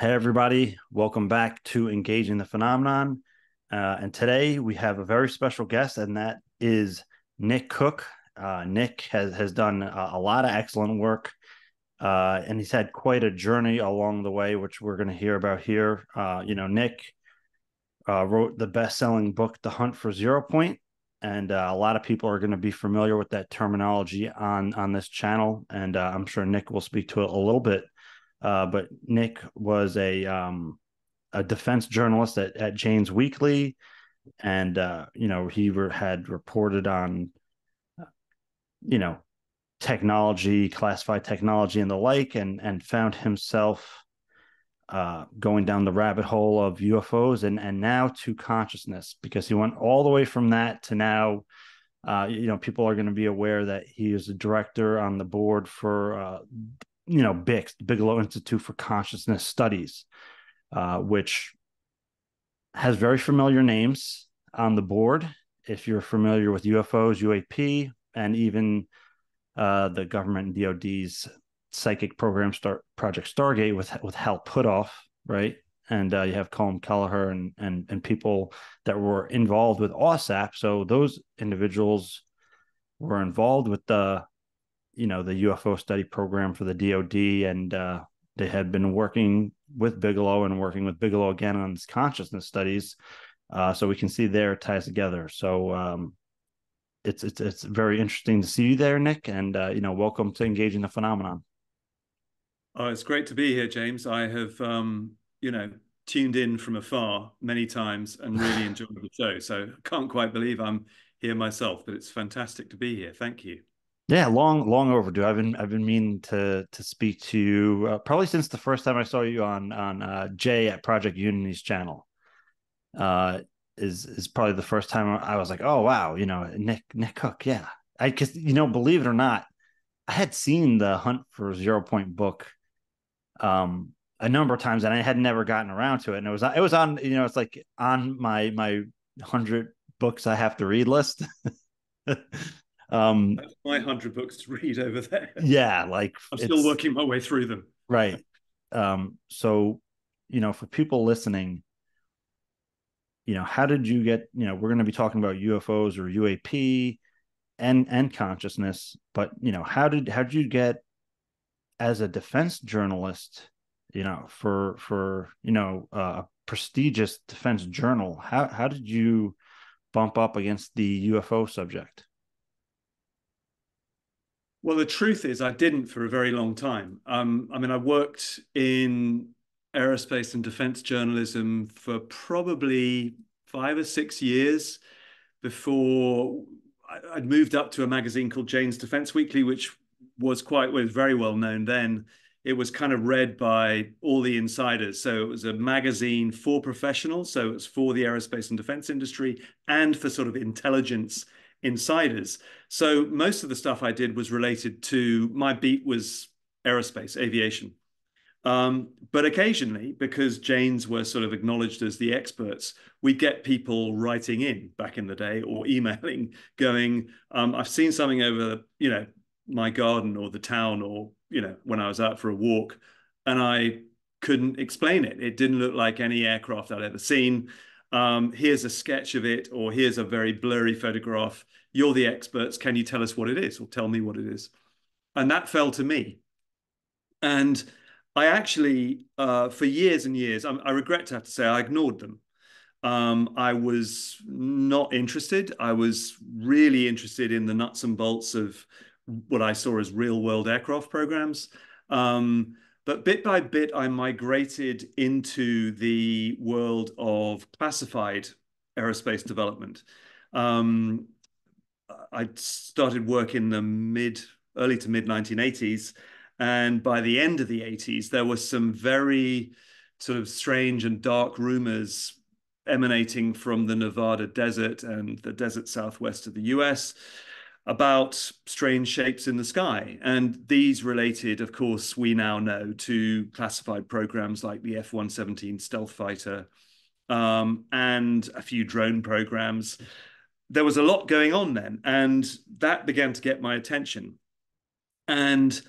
Hey, everybody. Welcome back to Engaging the Phenomenon. Uh, and today we have a very special guest, and that is Nick Cook. Uh, Nick has, has done a, a, lot of excellent work, uh, and he's had quite a journey along the way, which we're going to hear about here. Uh, you know, Nick uh, wrote the best selling book, The Hunt for Zero Point, and uh, a lot of people are going to be familiar with that terminology on, on this channel. And I'm sure Nick will speak to it a little bit uh, but Nick was a um, a defense journalist at, at Jane's Weekly, and uh, you know he re- had reported on, uh, you know, technology, classified technology, and the like, and and found himself uh, going down the rabbit hole of UFOs and and now to consciousness because he went all the way from that to now. Uh, you know, people are going to be aware that he is a director on the board for uh, you know, BICS, Bigelow Institute for Consciousness Studies, uh, which has very familiar names on the board. If you're familiar with UFOs, UAP, and even uh, the government and DoD's psychic program, start Project Stargate with with Hal Puthoff, right? And uh, you have Colm Kelleher and and and people that were involved with OSAP. So those individuals were involved with the you know the UFO study program for the DoD, and uh, they had been working with Bigelow and working with Bigelow again on his consciousness studies. Uh, so we can see there it ties together. So um, it's it's it's very interesting to see you there, Nick, and uh, you know, welcome to engaging the phenomenon. Oh, it's great to be here, James. I have um, you know tuned in from afar many times and really enjoyed the show. So I can't quite believe I'm here myself, but it's fantastic to be here. Thank you. Yeah, long, long overdue. I've been, I've been meaning to to speak to you uh, probably since the first time I saw you on on uh, Jay at Project Unity's channel. Uh, is is probably the first time I was like, oh wow, you know, Nick Nick Cook, yeah. I because you know, believe it or not, I had seen the Hunt for Zero Point book, um, a number of times, and I had never gotten around to it. And it was it was on, you know, it's like on my my hundred books I have to read list. Um, my hundred books to read over there. Yeah, like I'm still working my way through them. Right. Um, so, you know, for people listening, you know, how did you get? You know, we're going to be talking about UFOs or UAP and and consciousness, but you know, how did how did you get as a defense journalist? You know, for for you know a prestigious defense journal, how how did you bump up against the UFO subject? Well, the truth is, I didn't for a very long time. Um, I mean, I worked in aerospace and defense journalism for probably five or six years before I'd moved up to a magazine called Jane's Defense Weekly, which was quite was very well known then. It was kind of read by all the insiders. So it was a magazine for professionals. So it's for the aerospace and defense industry and for sort of intelligence insiders. So most of the stuff I did was related to my beat was aerospace, aviation. Um, but occasionally, because Janes were sort of acknowledged as the experts, we get people writing in back in the day or emailing, going, um, "I've seen something over, you know, my garden or the town, or you know, when I was out for a walk, and I couldn't explain it. It didn't look like any aircraft I'd ever seen um, here's a sketch of it, or here's a very blurry photograph. You're the experts. Can you tell us what it is, or tell me what it is? And that fell to me. And I actually, uh, for years and years, I, I, regret to have to say, I ignored them. Um, I was not interested. I was really interested in the nuts and bolts of what I saw as real world aircraft programs. Um, but bit by bit, I migrated into the world of classified aerospace development. Um, I started work in the mid, early to mid 1980s. And by the end of the 80s, there were some very sort of strange and dark rumors emanating from the Nevada desert and the desert southwest of the US about strange shapes in the sky. And these related, of course, we now know to classified programs like the F 117 stealth fighter um, and a few drone programs. There was a lot going on then, and that began to get my attention. And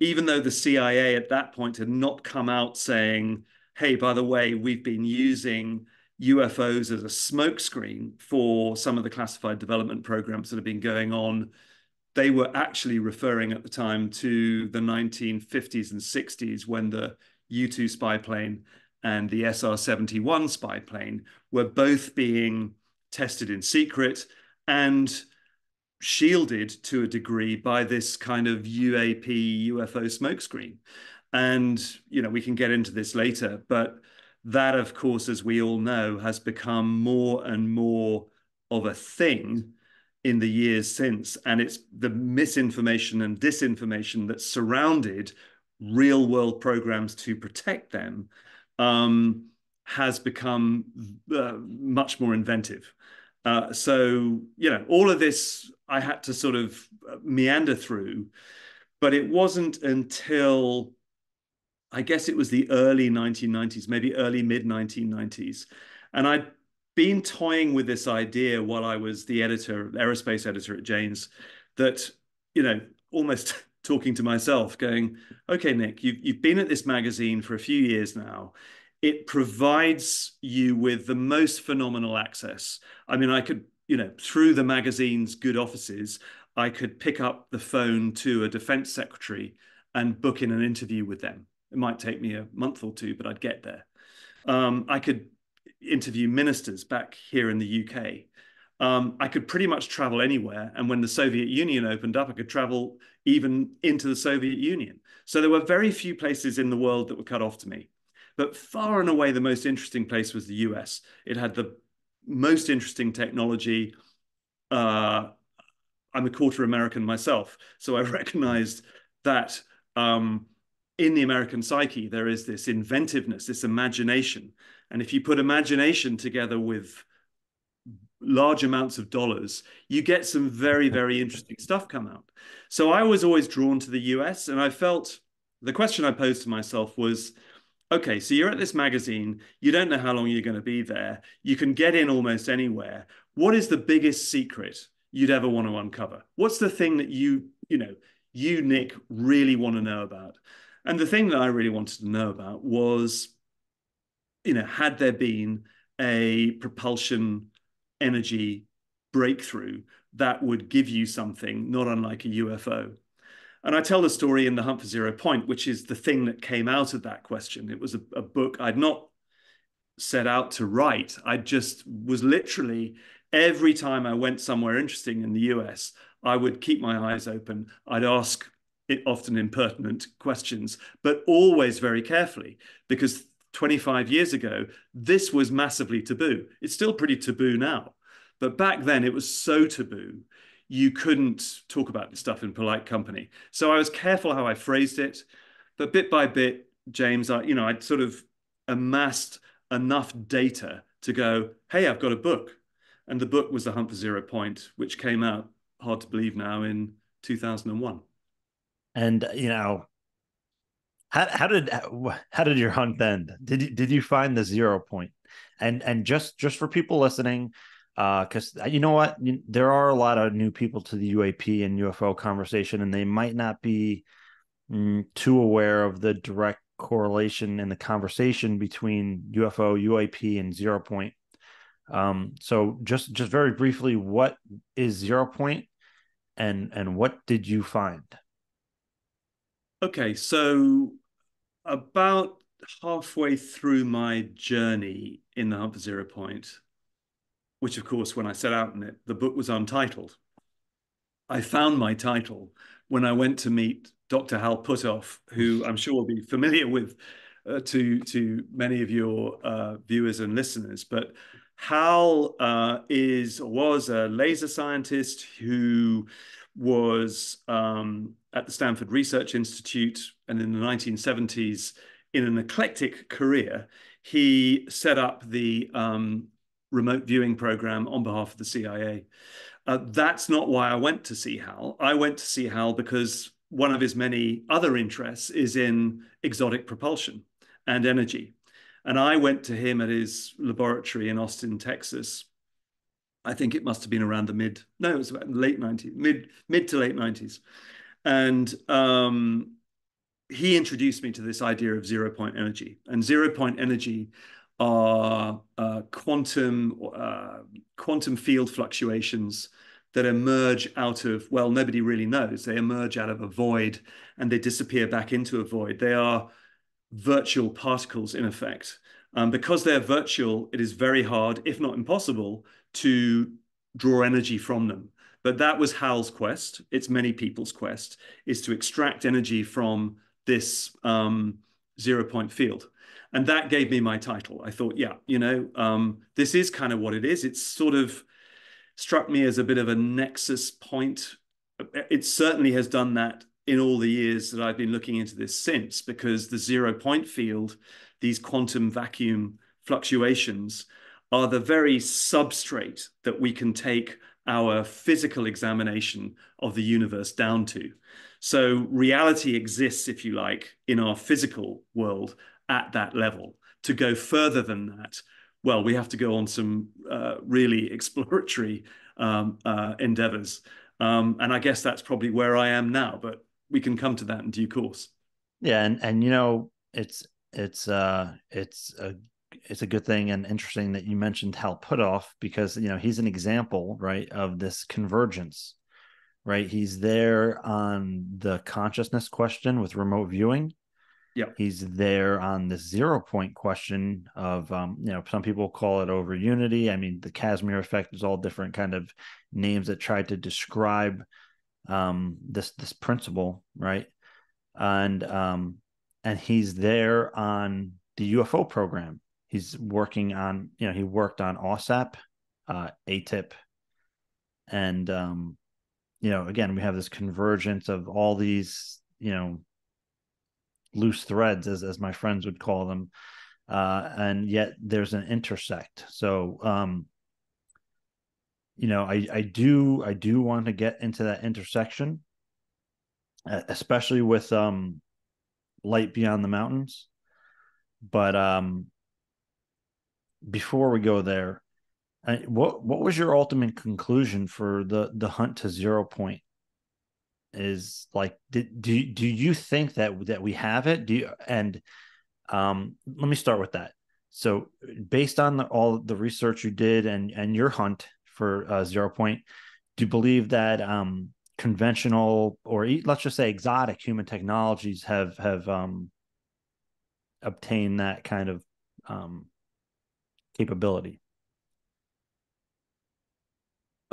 even though the CIA at that point had not come out saying, hey, by the way, we've been using UFOs as a smokescreen for some of the classified development programs that have been going on. They were actually referring at the time to the 1950s and 60s when the U 2 spy plane and the SR 71 spy plane were both being tested in secret and shielded to a degree by this kind of UAP UFO smokescreen. And, you know, we can get into this later, but that, of course, as we all know, has become more and more of a thing in the years since. And it's the misinformation and disinformation that surrounded real world programs to protect them um, has become uh, much more inventive. Uh, so, you know, all of this I had to sort of meander through, but it wasn't until I guess it was the early 1990s, maybe early mid 1990s. And I'd been toying with this idea while I was the editor, aerospace editor at Janes, that, you know, almost talking to myself, going, okay, Nick, you've, you've been at this magazine for a few years now. It provides you with the most phenomenal access. I mean, I could, you know, through the magazine's good offices, I could pick up the phone to a defense secretary and book in an interview with them. It might take me a month or two, but I'd get there. Um, I could interview ministers back here in the UK. Um, I could pretty much travel anywhere. And when the Soviet Union opened up, I could travel even into the Soviet Union. So there were very few places in the world that were cut off to me. But far and away, the most interesting place was the US. It had the most interesting technology. Uh, I'm a quarter American myself. So I recognized that um, in the American psyche, there is this inventiveness, this imagination. And if you put imagination together with large amounts of dollars, you get some very, very interesting stuff come out. So I was always drawn to the US, and I felt the question I posed to myself was okay, so you're at this magazine, you don't know how long you're going to be there, you can get in almost anywhere. What is the biggest secret you'd ever want to uncover? What's the thing that you, you know, you, Nick, really want to know about? And the thing that I really wanted to know about was, you know, had there been a propulsion energy breakthrough that would give you something not unlike a UFO? And I tell the story in The Hunt for Zero Point, which is the thing that came out of that question. It was a, a book I'd not set out to write. I just was literally every time I went somewhere interesting in the US, I would keep my eyes open. I'd ask often impertinent questions, but always very carefully, because 25 years ago, this was massively taboo. It's still pretty taboo now. But back then, it was so taboo, you couldn't talk about this stuff in polite company. So I was careful how I phrased it. But bit by bit, James, I, you know, I'd sort of amassed enough data to go, hey, I've got a book. And the book was The Hunt for Zero Point, which came out, hard to believe now, in 2001. And you know, how how did how did your hunt end? Did you, did you find the zero point? And and just just for people listening, because uh, you know what, there are a lot of new people to the UAP and UFO conversation, and they might not be mm, too aware of the direct correlation in the conversation between UFO, UAP, and zero point. Um, so just just very briefly, what is zero point, and and what did you find? Okay, so about halfway through my journey in the Hunt for Zero Point, which of course, when I set out in it, the book was untitled. I found my title when I went to meet Dr. Hal Puthoff, who I'm sure will be familiar with uh, to to many of your uh, viewers and listeners. But Hal uh, is was a laser scientist who was um, at the Stanford Research Institute, and in the 1970s, in an eclectic career, he set up the um, remote viewing program on behalf of the CIA. Uh, that's not why I went to see Hal. I went to see Hal because one of his many other interests is in exotic propulsion and energy. And I went to him at his laboratory in Austin, Texas, I think it must have been around the mid, no, it was about late 90s, mid, mid to late 90s. And um, he introduced me to this idea of zero point energy. And zero point energy are uh, quantum uh, quantum field fluctuations that emerge out of well nobody really knows. They emerge out of a void and they disappear back into a void. They are virtual particles in effect. Um, because they're virtual it is very hard if not impossible to draw energy from them but that was hal's quest it's many people's quest is to extract energy from this um, zero point field and that gave me my title. I thought, yeah, you know, um, this is kind of what it is. It's sort of struck me as a bit of a nexus point. It certainly has done that in all the years that I've been looking into this since, because the zero point field, these quantum vacuum fluctuations, are the very substrate that we can take our physical examination of the universe down to. So reality exists, if you like, in our physical world at that level. To go further than that, well, we have to go on some uh, really exploratory um, uh, endeavors. Um, and I guess that's probably where I am now, but we can come to that in due course. Yeah, and and you know, it's it's uh it's a it's a good thing and interesting that you mentioned Hal Puthoff because you know he's an example, right, of this convergence, right? He's there on the consciousness question with remote viewing, yeah. He's there on the zero point question of, um, you know, some people call it over unity. I mean, the Casimir effect is all different kind of names that try to describe um, this this principle, right? And um, and he's there on the UFO program. He's working on, you know, he worked on OSAP, uh, AATIP, and um, you know, again, we have this convergence of all these, you know, loose threads, as as my friends would call them, uh, and yet there's an intersect. So, um, you know, I I do I do want to get into that intersection, especially with um, light beyond the mountains. But um, before we go there, what what was your ultimate conclusion for the the hunt to zero point? is like did, do do you think that that we have it do you and um let me start with that so based on the, all the research you did and and your hunt for uh, zero point do you believe that um conventional or let's just say exotic human technologies have have um obtained that kind of um capability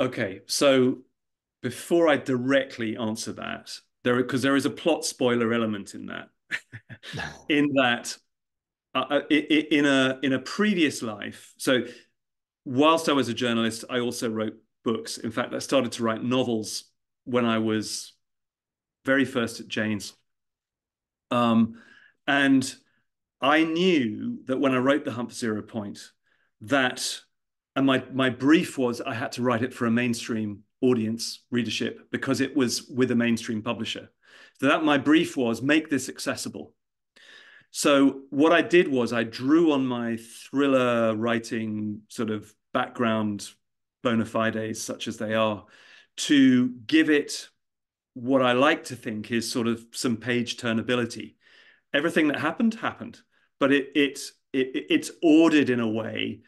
okay so before I directly answer that, there because there is a plot spoiler element in that. in that, uh, uh in a in a previous life, so whilst I was a journalist, I also wrote books. In fact, I started to write novels when I was very first at Jane's, um, and I knew that when I wrote the Hump Zero Point, that and my my brief was I had to write it for a mainstream audience readership because it was with a mainstream publisher. So that my brief was make this accessible. So what I did was I drew on my thriller writing sort of background bona fides, such as they are, to give it what I like to think is sort of some page turnability. Everything that happened happened, but it it, it it's ordered in a way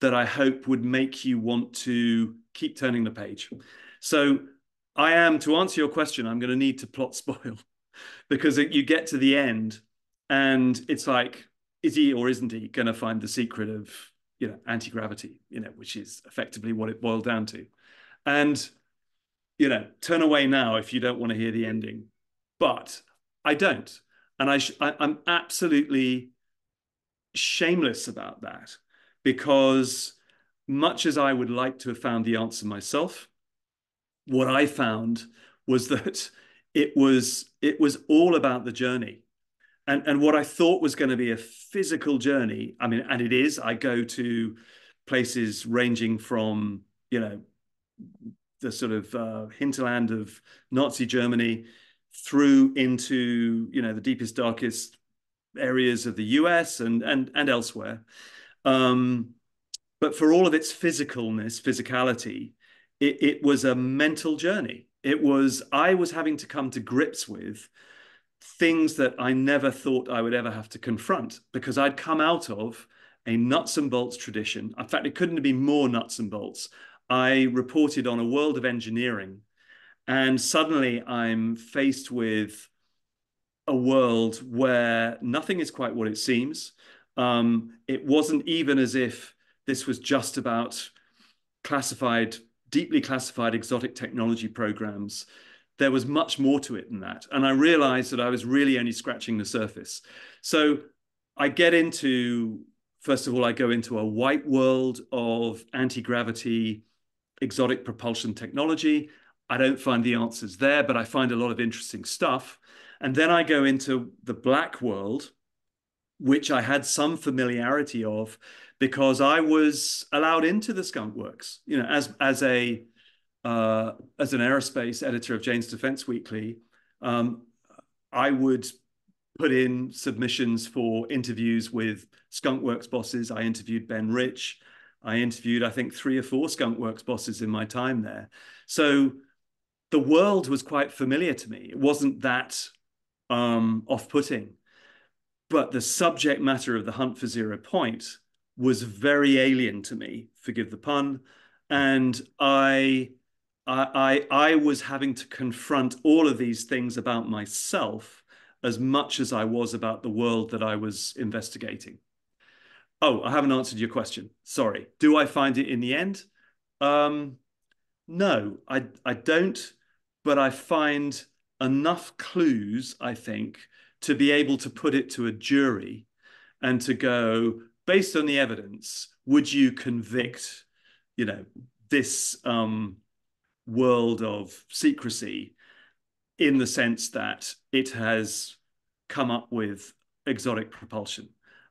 that I hope would make you want to keep turning the page. So I am, to answer your question, I'm going to need to plot spoil because you get to the end and it's like, is he or isn't he going to find the secret of, you know, anti-gravity, you know, which is effectively what it boiled down to. And, you know, turn away now if you don't want to hear the ending. But I don't. And I, I I'm absolutely shameless about that because much as I would like to have found the answer myself, what I found was that it was it was all about the journey. And, and what I thought was going to be a physical journey, I mean, and it is, I go to places ranging from, you know, the sort of uh, hinterland of Nazi Germany through into, you know, the deepest, darkest areas of the US and, and, and elsewhere. Um, but for all of its physicalness, physicality, it, it was a mental journey. It was, I was having to come to grips with things that I never thought I would ever have to confront because I'd come out of a nuts and bolts tradition. In fact, it couldn't have been more nuts and bolts. I reported on a world of engineering, and suddenly I'm faced with a world where nothing is quite what it seems. Um, it wasn't even as if this was just about classified, deeply classified exotic technology programs there was much more to it than that. And I realized that I was really only scratching the surface. So I get into, first of all, I go into a white world of anti gravity, exotic propulsion technology. I don't find the answers there, but I find a lot of interesting stuff. And then I go into the black world, which I had some familiarity of because I was allowed into the skunk works, you know, as, as a, uh, as an aerospace editor of Jane's Defense Weekly, um, I would put in submissions for interviews with Skunk Works bosses. I interviewed Ben Rich. I interviewed, I think, three or four Skunk Works bosses in my time there. So the world was quite familiar to me. It wasn't that um, off-putting, but the subject matter of the hunt for zero point was very alien to me. Forgive the pun. And I I, I, was having to confront all of these things about myself as much as I was about the world that I was investigating. Oh, I haven't answered your question. Sorry. Do I find it in the end? Um, no, I, I don't, but I find enough clues, I think, to be able to put it to a jury and to go, based on the evidence, would you convict, you know, this um, world of secrecy in the sense that it has come up with exotic propulsion,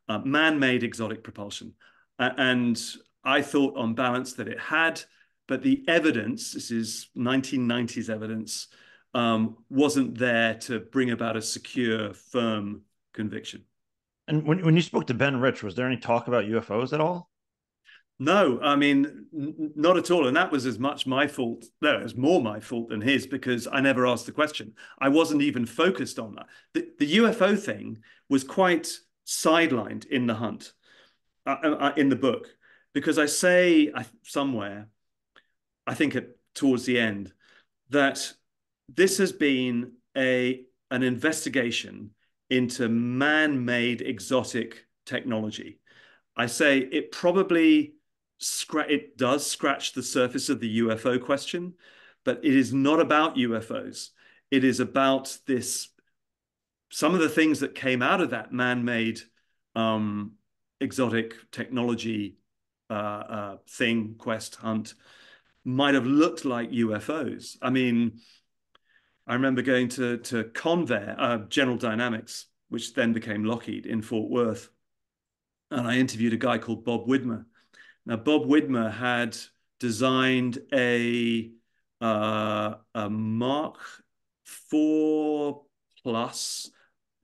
uh, man-made exotic propulsion. Uh, and I thought on balance that it had, but the evidence, this is 1990s evidence, um, wasn't there to bring about a secure, firm conviction. And when, when you spoke to Ben Rich, was there any talk about UFOs at all? No, I mean, n- not at all. And that was as much my fault. No, it was more my fault than his because I never asked the question. I wasn't even focused on that. The, the UFO thing was quite sidelined in the hunt, uh, uh, uh, in the book, because I say I, somewhere, I think at, towards the end, that this has been a an investigation into man-made exotic technology. I say it probably it does scratch the surface of the UFO question, but it is not about UFOs. It is about this. Some of the things that came out of that man-made um, exotic technology uh, uh, thing, quest, hunt, might have looked like UFOs. I mean, I remember going to to Convair, uh, General Dynamics, which then became Lockheed in Fort Worth, and I interviewed a guy called Bob Widmer, now, Bob Widmer had designed a, uh, a Mach IV plus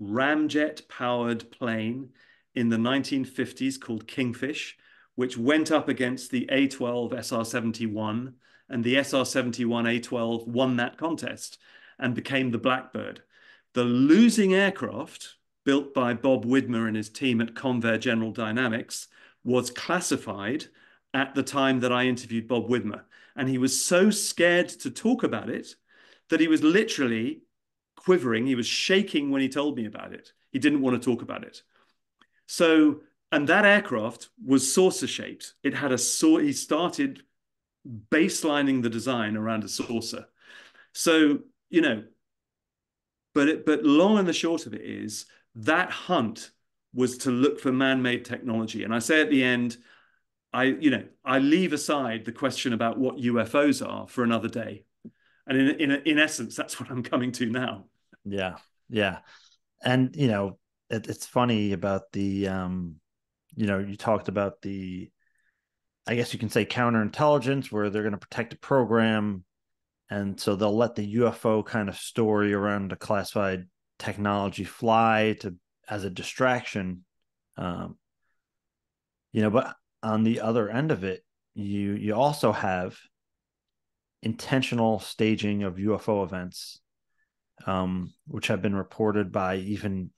ramjet powered plane in the 1950s called Kingfish, which went up against the A12 SR 71, and the SR 71 A12 won that contest and became the Blackbird. The losing aircraft, built by Bob Widmer and his team at Convair General Dynamics, was classified at the time that I interviewed Bob Widmer. And he was so scared to talk about it that he was literally quivering. He was shaking when he told me about it. He didn't want to talk about it. So, and that aircraft was saucer shaped. It had a saw, he started baselining the design around a saucer. So, you know, but it, but long and the short of it is that hunt was to look for man-made technology. And I say at the end, I, you know, I leave aside the question about what UFOs are for another day. And in in in essence, that's what I'm coming to now. Yeah, yeah, and you know, it, it's funny about the, um, you know, you talked about the, I guess you can say counterintelligence, where they're going to protect a program, and so they'll let the UFO kind of story around the classified technology fly to as a distraction um you know but on the other end of it you you also have intentional staging of UFO events um, which have been reported by even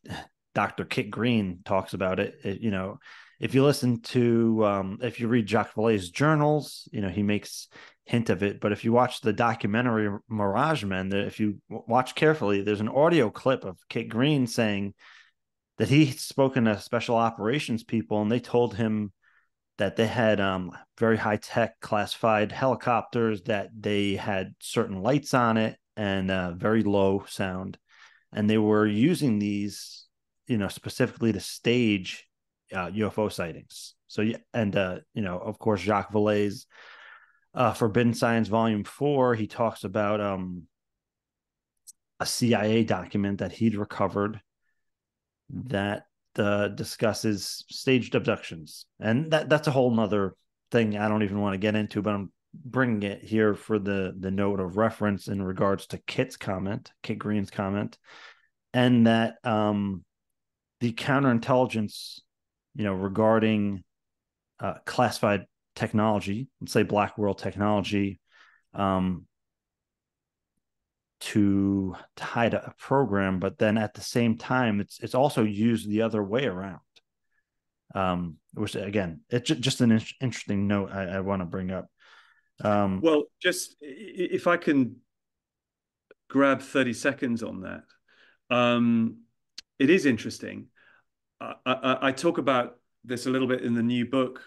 Dr. Kit Green talks about it. it you know, if you listen to, um, if you read Jacques Vallée's journals, you know, he makes hint of it. But if you watch the documentary Mirage Men, if you watch carefully, there's an audio clip of Kit Green saying that he'd spoken to special operations people and they told him that they had um, very high tech classified helicopters that they had certain lights on it and uh, very low sound and they were using these you know specifically to stage uh, ufo sightings so and uh, you know of course jacques vallée's uh, forbidden science volume four he talks about um, a cia document that he'd recovered that uh, discusses staged abductions, and that that's a whole nother thing I don't even want to get into, but I'm bringing it here for the the note of reference in regards to Kit's comment, Kit Green's comment, and that um, the counterintelligence, you know, regarding uh, classified technology, let's say black world technology, um, to, tie to a program, but then at the same time, it's it's also used the other way around. Um, which again, it's just an in- interesting note I, I want to bring up. Um, well, just if I can grab thirty seconds on that, um, it is interesting. I, I, I, talk about this a little bit in the new book,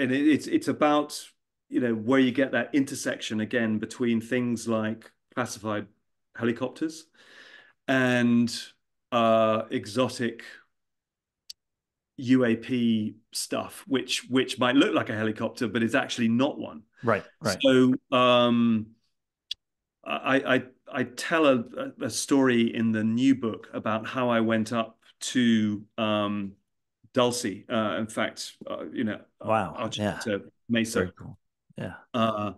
and it, it's it's about you know where you get that intersection again between things like classified helicopters and uh, exotic UAP stuff, which which might look like a helicopter, but is actually not one. Right. Right. So um, I, I I tell a, a story in the new book about how I went up to um, Dulce. Uh, in fact, uh, you know, wow, yeah. to Mesa. Cool. Yeah. Uh,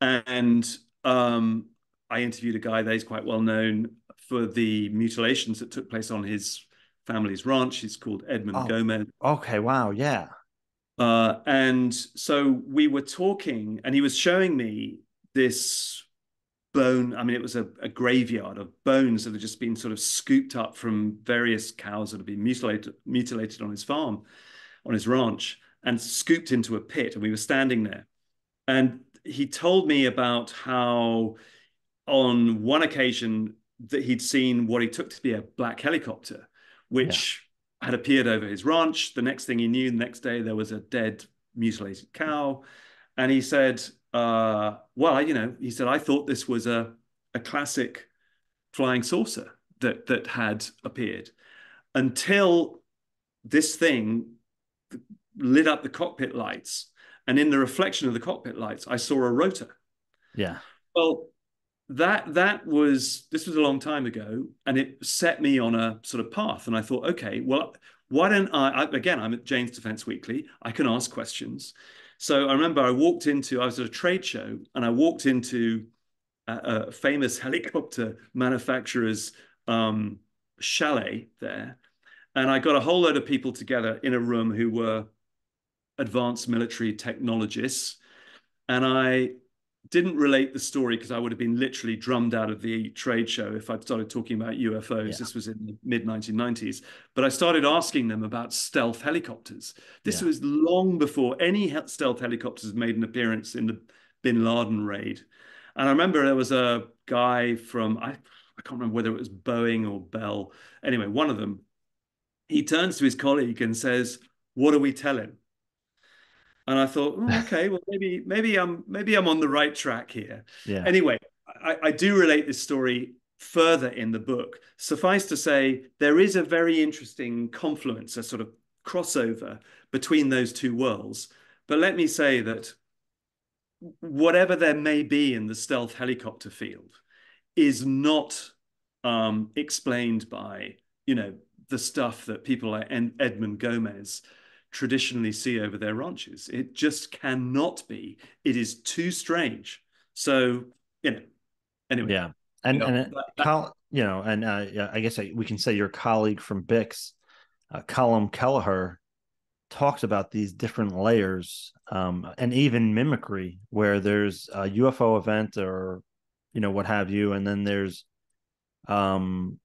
and um, I interviewed a guy that is quite well known for the mutilations that took place on his family's ranch. He's called Edmund oh, Gomez. Okay, wow, yeah. Uh, and so we were talking, and he was showing me this bone. I mean, it was a, a, graveyard of bones that had just been sort of scooped up from various cows that had been mutilated, mutilated on his farm, on his ranch, and scooped into a pit. And we were standing there. And he told me about how on one occasion that he'd seen what he took to be a black helicopter, which yeah. had appeared over his ranch. The next thing he knew, the next day there was a dead, mutilated cow, and he said, uh, "Well, you know," he said, "I thought this was a a classic flying saucer that that had appeared until this thing lit up the cockpit lights, and in the reflection of the cockpit lights, I saw a rotor." Yeah. Well, that that was this was a long time ago and it set me on a sort of path and i thought okay well why don't i, I again i'm at jane's defense weekly i can ask questions so i remember i walked into i was at a trade show and i walked into a, a famous helicopter manufacturer's um, chalet there and i got a whole load of people together in a room who were advanced military technologists and i didn't relate the story because I would have been literally drummed out of the trade show if I'd started talking about UFOs. Yeah. This was in the mid 1990s. But I started asking them about stealth helicopters. This yeah. was long before any stealth helicopters made an appearance in the bin Laden raid. And I remember there was a guy from, I, I can't remember whether it was Boeing or Bell. Anyway, one of them, he turns to his colleague and says, What do we tell him? And I thought, oh, okay, well maybe maybe I'm maybe I'm on the right track here. Yeah. Anyway, I, I do relate this story further in the book. Suffice to say, there is a very interesting confluence, a sort of crossover between those two worlds. But let me say that whatever there may be in the stealth helicopter field is not um, explained by, you know, the stuff that people like Edmund Gomez traditionally see over their ranches. It just cannot be. It is too strange. So, you know, anyway. Yeah. And, you know, and that, that, you know, and uh, I guess we can say your colleague from BICS, uh, Colm Kelleher, talks about these different layers um, and even mimicry, where there's a UFO event or, you know, what have you, and then there's um,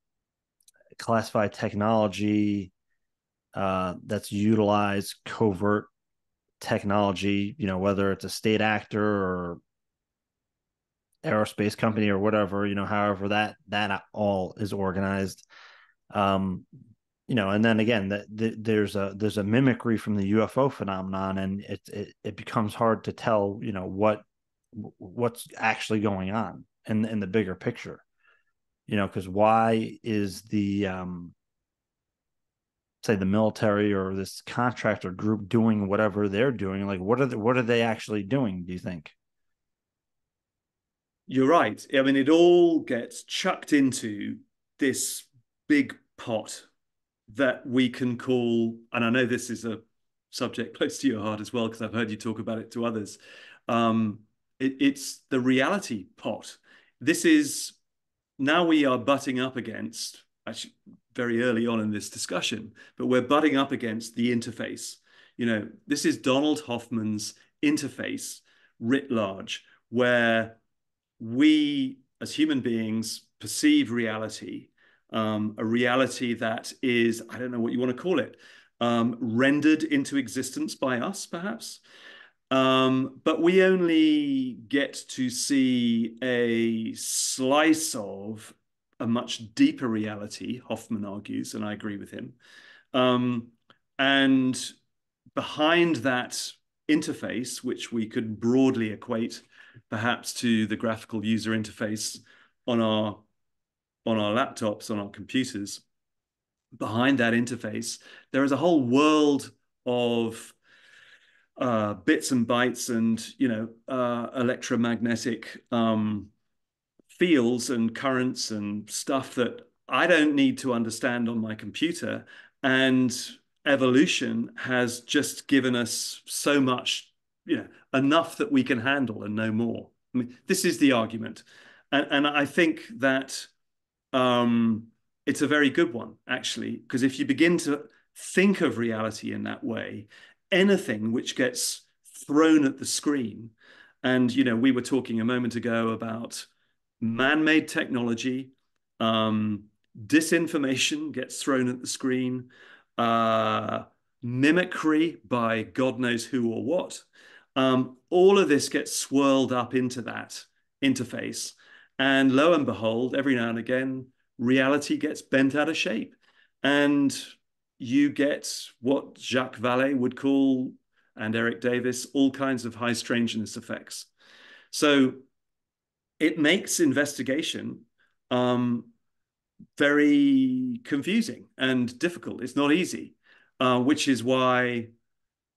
classified technology uh, that's utilized covert technology, you know, whether it's a state actor or aerospace company or whatever, you know, however that that all is organized. Um, you know, and then again, that the, there's a there's a mimicry from the UFO phenomenon, and it, it it becomes hard to tell, you know, what what's actually going on in in the bigger picture. You know, because why is the um, say the military or this contractor group doing whatever they're doing like what are what are they actually doing do you think? You're right. I mean it all gets chucked into this big pot that we can call and i know this is a subject close to your heart as well because i've heard you talk about it to others. Um, it, it's the reality pot. This is now we are butting up against actually very early on in this discussion, but we're butting up against the interface. You know, this is Donald Hoffman's interface writ large, where we as human beings perceive reality, um, a reality that is, I don't know what you want to call it, um, rendered into existence by us, perhaps. Um, but we only get to see a slice of a much deeper reality, Hoffman argues, and I agree with him. Um, and behind that interface, which we could broadly equate perhaps to the graphical user interface on our on our laptops, on our computers, behind that interface, there is a whole world of uh, bits and bytes and you know uh, electromagnetic um, fields and currents and stuff that I don't need to understand on my computer. And evolution has just given us so much, you know, enough that we can handle and no more. I mean, this is the argument. And, and I think that um, it's a very good one, actually, because if you begin to think of reality in that way, anything which gets thrown at the screen, and, you know, we were talking a moment ago about man-made technology, um, disinformation gets thrown at the screen, uh, mimicry by God knows who or what. Um, all of this gets swirled up into that interface. And lo and behold, every now and again, reality gets bent out of shape. And you get what Jacques Vallée would call, and Eric Davis, all kinds of high strangeness effects. So it makes investigation um, very confusing and difficult. It's not easy, uh, which is why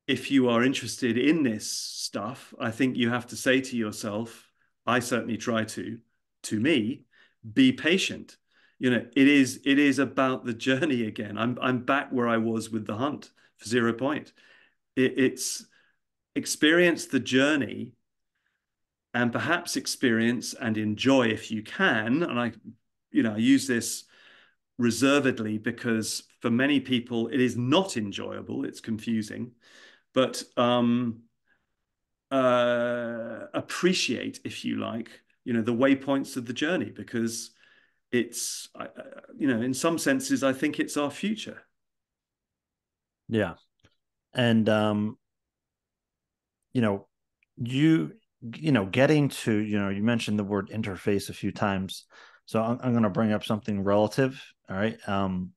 if you are interested in this stuff, I think you have to say to yourself, I certainly try to, to me, be patient. You know, it is it is about the journey again. I'm I'm back where I was with the hunt for zero point. It, it's experience the journey and perhaps experience and enjoy if you can. And I, you know, I use this reservedly because for many people it is not enjoyable. It's confusing, but um, uh, appreciate, if you like, you know, the waypoints of the journey because it's, you know, in some senses, I think it's our future. Yeah, and um, you know, you you know, getting to, you know, you mentioned the word interface a few times. So I'm, I'm going to bring up something relative. All right. Um,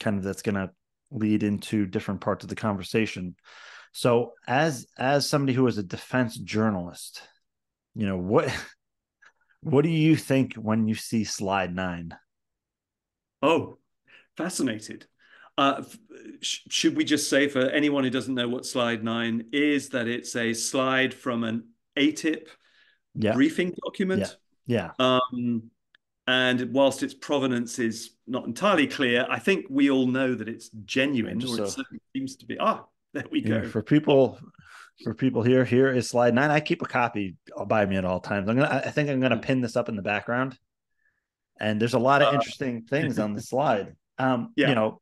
kind of that's going to lead into different parts of the conversation. So as, as somebody who is a defense journalist, you know, what, what do you think when you see slide nine? Oh, fascinated. Uh, sh- should we just say for anyone who doesn't know what slide nine is that it's a slide from an AATIP yeah. briefing document. Yeah. yeah. Um, and whilst its provenance is not entirely clear, I think we all know that it's genuine, or so. it certainly seems to be. Ah, there we go. For people, for people here, here is slide nine. I keep a copy by me at all times. I'm gonna. I think I'm gonna hmm. pin this up in the background. And there's a lot of uh, interesting things on the slide. Um, yeah. you know,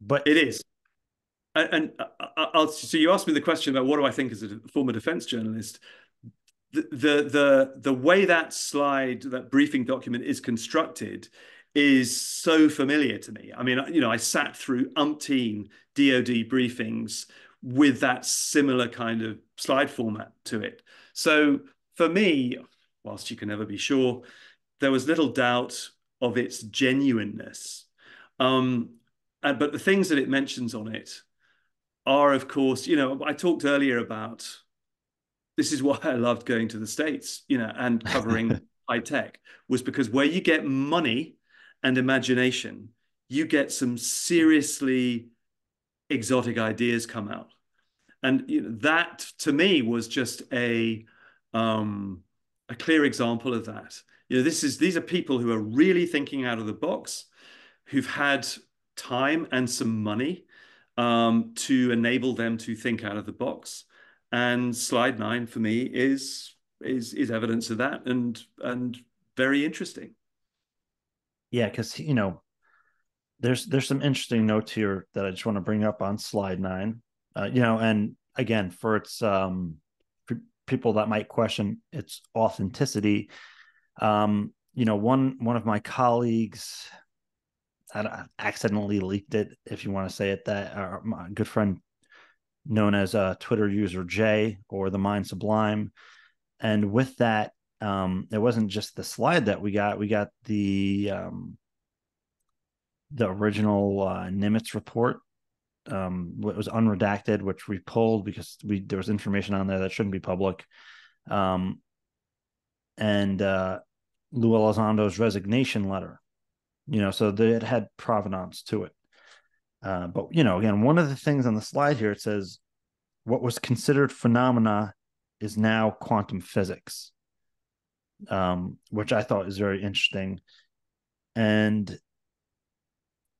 but it is and I'll, so you asked me the question about what do I think as a former defense journalist. the, the the the way that slide, that briefing document is constructed, is so familiar to me. I mean, you know, I sat through umpteen DoD briefings with that similar kind of slide format to it. So for me, whilst you can never be sure, there was little doubt of its genuineness. Um, and, but the things that it mentions on it are, of course, you know, I talked earlier about this is why I loved going to the States, you know, and covering high tech was because where you get money and imagination, you get some seriously exotic ideas come out. And you know, that to me was just a um, a clear example of that. You know, this is these are people who are really thinking out of the box, who've had time and some money um, to enable them to think out of the box. And slide nine for me is is is evidence of that, and and very interesting. Yeah, because you know, there's there's some interesting notes here that I just want to bring up on slide nine. Uh, you know, and again, for its um, for people that might question its authenticity, um, you know, one one of my colleagues I accidentally leaked it, if you want to say it that. Uh, my good friend, known as a Twitter user Jay or the Mind Sublime, and with that, um, it wasn't just the slide that we got. We got the um, the original uh, Nimitz report. Um, it was unredacted, which we pulled because we there was information on there that shouldn't be public. Um, and uh, Lou Elizondo's resignation letter. You know, so that it had provenance to it. Uh, but you know, again, one of the things on the slide here it says what was considered phenomena is now quantum physics um, which I thought is very interesting. And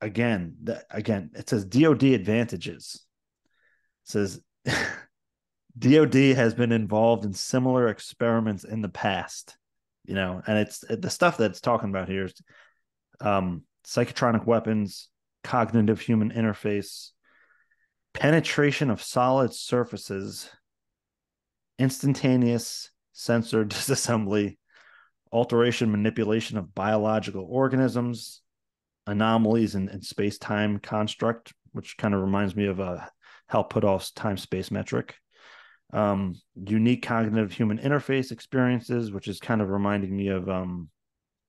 again, that again, it says DoD advantages. It says DoD has been involved in similar experiments in the past, you know, and it's the stuff that's talking about here is um, psychotronic weapons, cognitive human interface, penetration of solid surfaces, instantaneous sensor disassembly, alteration manipulation of biological organisms, anomalies in, in space time construct, which kind of reminds me of uh, Hal Puthoff's time space metric. Um, unique cognitive human interface experiences, which is kind of reminding me of um,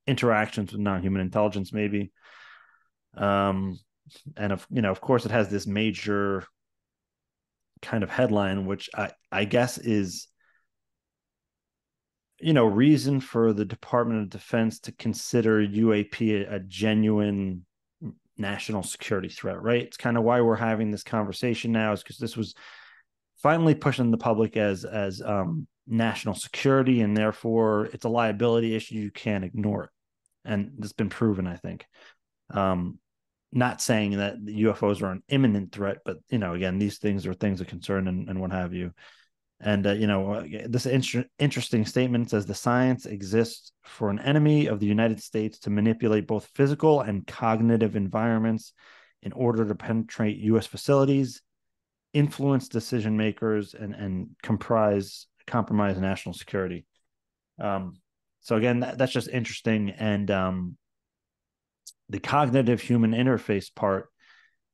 interactions with non human intelligence, maybe. Um, and of you know, of course, it has this major kind of headline, which I I guess is you know reason for the Department of Defense to consider UAP a, a genuine national security threat, right? It's kind of why we're having this conversation now, is because this was finally pushing the public as as um, national security, and therefore it's a liability issue. You can't ignore it, and it's been proven. I think. Um, not saying that UFOs are an imminent threat, but you know, again, these things are things of concern and, and what have you. And uh, you know, uh, this inter- interesting statement says the science exists for an enemy of the United States to manipulate both physical and cognitive environments in order to penetrate U.S. facilities, influence decision makers, and and comprise compromise national security. Um, so again, that, that's just interesting, and um, the cognitive human interface part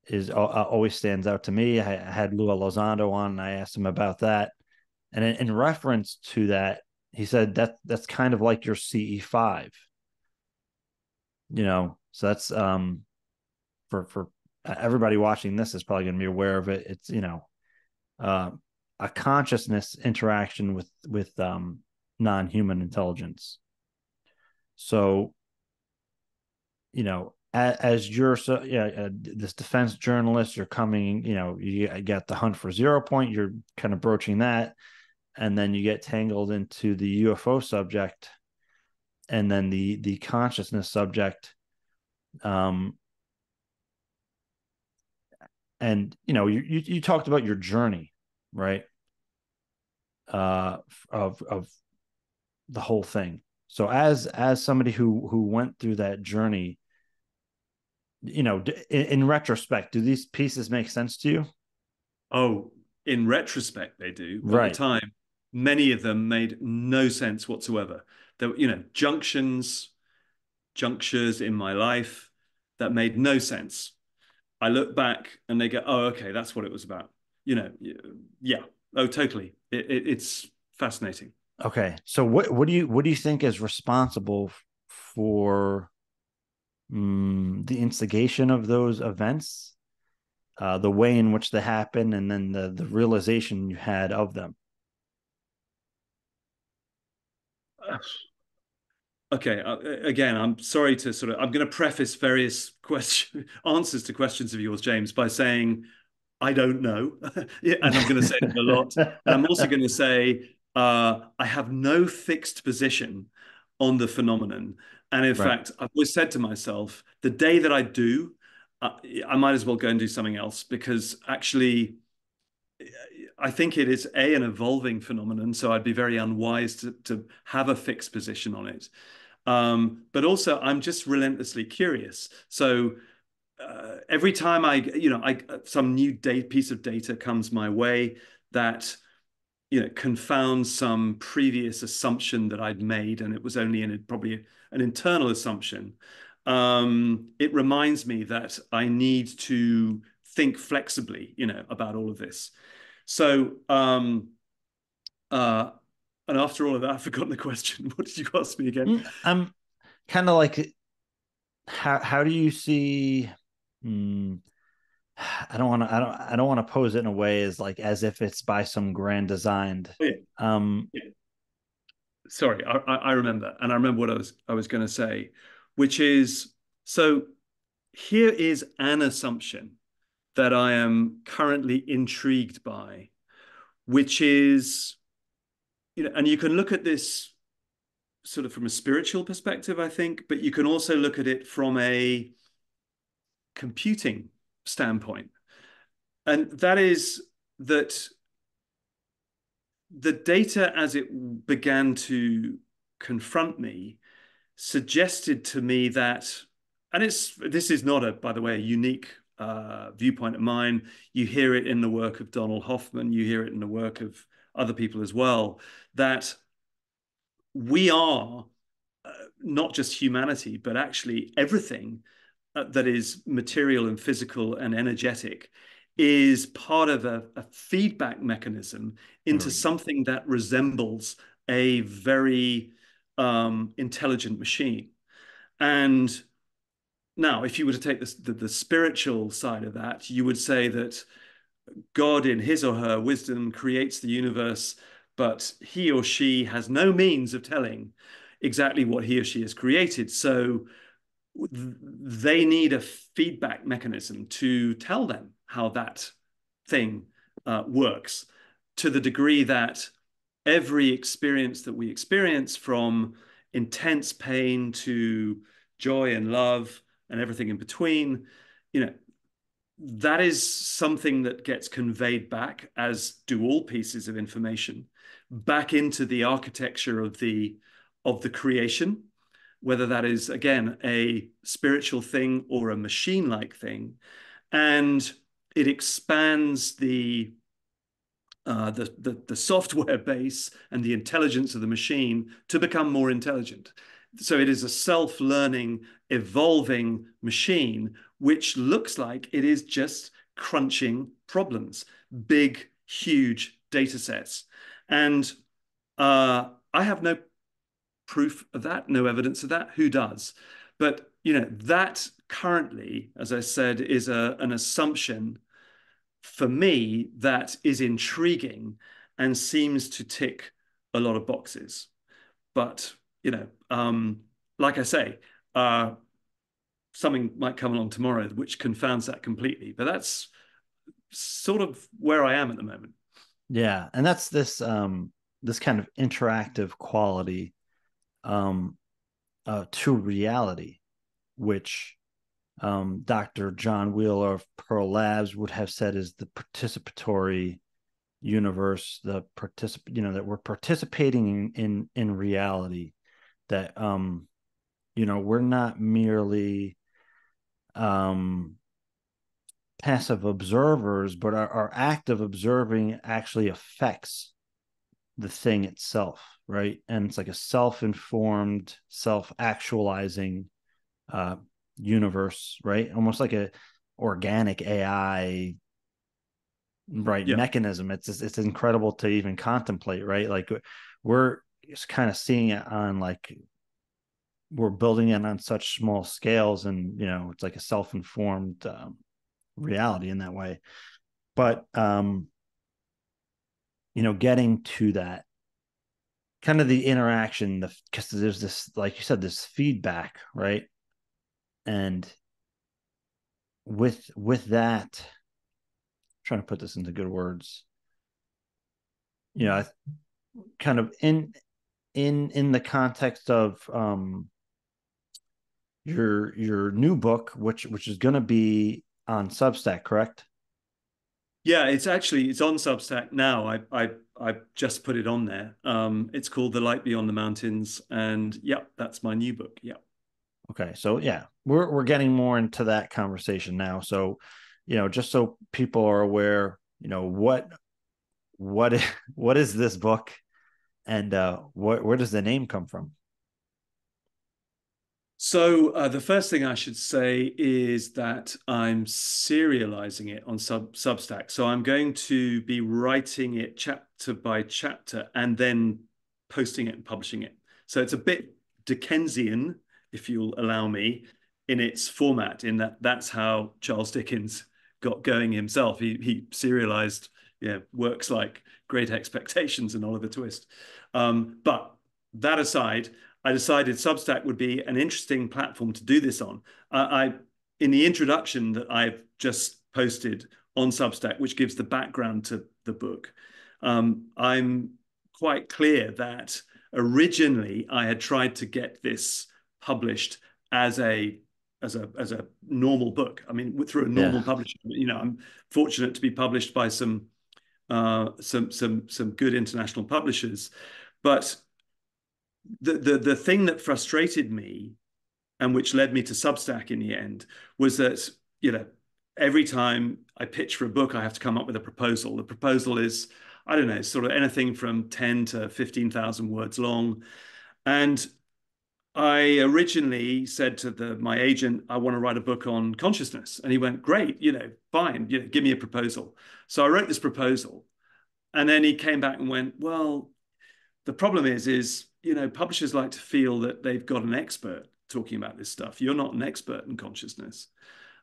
is uh, always stands out to me. I, I had Lou Elizondo on, and I asked him about that and in, in reference to that, he said that that's kind of like your CE5. You know, so that's um for for everybody watching this is probably going to be aware of it. It's you know, uh, a consciousness interaction with with um non-human intelligence. So, you know, as, as you're so yeah, uh, this defense journalist, you're coming. You know, you get the hunt for zero point. You're kind of broaching that and then you get tangled into the UFO subject and then the the consciousness subject um and you know you you, you talked about your journey right uh of of the whole thing so as as somebody who who went through that journey you know in, in retrospect do these pieces make sense to you oh in retrospect they do right. the time many of them made no sense whatsoever. There were, you know, junctions, junctures in my life that made no sense. I look back and they go, oh, okay, that's what it was about. You know, yeah, oh, totally. It, it, it's fascinating. Okay, so what what do you what do you think is responsible for um, the instigation of those events, uh, the way in which they happen, and then the the realization you had of them? Okay, uh, again, I'm sorry to sort of. I'm going to preface various question answers to questions of yours, James, by saying I don't know, and I'm going to say a lot. I'm also going to say uh, I have no fixed position on the phenomenon. And in right. fact, I've always said to myself, the day that I do, uh, I might as well go and do something else because actually, I think it is a an evolving phenomenon. So I'd be very unwise to to have a fixed position on it. Um, but also, I'm just relentlessly curious. So uh, every time I, you know, I some new data, piece of data comes my way that you know confound some previous assumption that I'd made, and it was only in probably an internal assumption. Um, it reminds me that I need to think flexibly, you know, about all of this. So, um, uh, and after all of that, I've forgotten the question. What did you ask me again? Mm, I'm kind of like, how how do you see? Hmm, I don't want to. I don't. I don't want to pose it in a way as like as if it's by some grand designed. Oh, yeah. Um, yeah. Sorry, I, I remember, and I remember what I was I was going to say, which is so. Here is an assumption that I am currently intrigued by, which is, you know, and you can look at this sort of from a spiritual perspective, I think, but you can also look at it from a computing standpoint. And that is that the data as it began to confront me suggested to me that, and it's this is not a, by the way, a unique uh, viewpoint of mine. You hear it in the work of Donald Hoffman, you hear it in the work of other people as well, that we are uh, not just humanity, but actually everything that is material and physical and energetic is part of a, a feedback mechanism into something that resembles a very um, intelligent machine. And now, if you were to take this, the, the spiritual side of that, you would say that God, in his or her wisdom, creates the universe, but he or she has no means of telling exactly what he or she has created. So they need a feedback mechanism to tell them how that thing uh, works to the degree that every experience that we experience from intense pain to joy and love and everything in between you know that is something that gets conveyed back as do all pieces of information back into the architecture of the of the creation whether that is, again, a spiritual thing or a machine like thing. And it expands the, uh, the, the, the software base and the intelligence of the machine to become more intelligent. So it is a self learning, evolving machine, which looks like it is just crunching problems, big, huge data sets. And uh, I have no proof of that, no evidence of that. Who does? But you know that currently, as I said, is a, an assumption for me that is intriguing and seems to tick a lot of boxes. But you know, um, like I say, uh, something might come along tomorrow which confounds that completely. But that's sort of where I am at the moment. Yeah, and that's this um, this kind of interactive quality um, uh, to reality, which um, Dr. John Wheeler of Pearl Labs would have said is the participatory universe, the particip, you know, that we're participating in in, in reality, that um, you know, we're not merely um passive observers, but our, our act of observing actually affects the thing itself, right? And it's like a self-informed, self-actualizing uh, universe, right? Almost like a organic AI right yeah. mechanism. It's it's incredible to even contemplate, right? Like we're just kind of seeing it on like we're building it on such small scales, and you know, it's like a self-informed um, reality in that way. But um, you know, getting to that kind of the interaction, the because there's this, like you said, this feedback, right? And with with that, I'm trying to put this into good words. You know, kind of in in in the context of um your your new book, which which is going to be on Substack, correct? Yeah, it's actually it's on Substack now. I I I just put it on there. Um, it's called The Light Beyond the Mountains, and yeah, that's my new book. Yeah. Okay, so yeah, we're we're getting more into that conversation now. So, you know, just so people are aware, you know, what what what is this book, and uh, what where does the name come from? So uh, the first thing I should say is that I'm serializing it on Sub Substack. So I'm going to be writing it chapter by chapter and then posting it and publishing it. So it's a bit Dickensian, if you'll allow me, in its format. In that that's how Charles Dickens got going himself. He he serialized yeah works like Great Expectations and Oliver Twist. Um, but that aside, I decided Substack would be an interesting platform to do this on. Uh, I, in the introduction that I've just posted on Substack, which gives the background to the book, um, I'm quite clear that originally I had tried to get this published as a as a as a normal book. I mean, through a normal yeah. publisher. You know, I'm fortunate to be published by some uh, some some some good international publishers, but the, the the thing that frustrated me and which led me to Substack in the end was that you know every time I pitch for a book, I have to come up with a proposal. The proposal is I don't know, sort of anything from ten to fifteen thousand words long, and I originally said to the my agent, I want to write a book on consciousness, and he went, "Great, you know, fine, you know, give me a proposal." So I wrote this proposal, and then he came back and went, "Well, the problem is, is you know, publishers like to feel that they've got an expert talking about this stuff. You're not an expert in consciousness.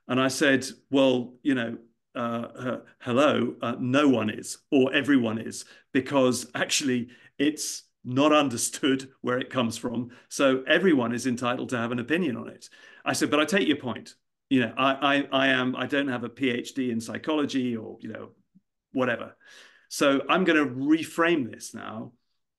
And I said, well, you know, uh, uh, hello, uh, no one is, or everyone is, because actually it's not understood where it comes from. So everyone is entitled to have an opinion on it. I said, but I take your point. You know, I, I, I am, I don't have a PhD in psychology or, you know, whatever. So I'm going to reframe this now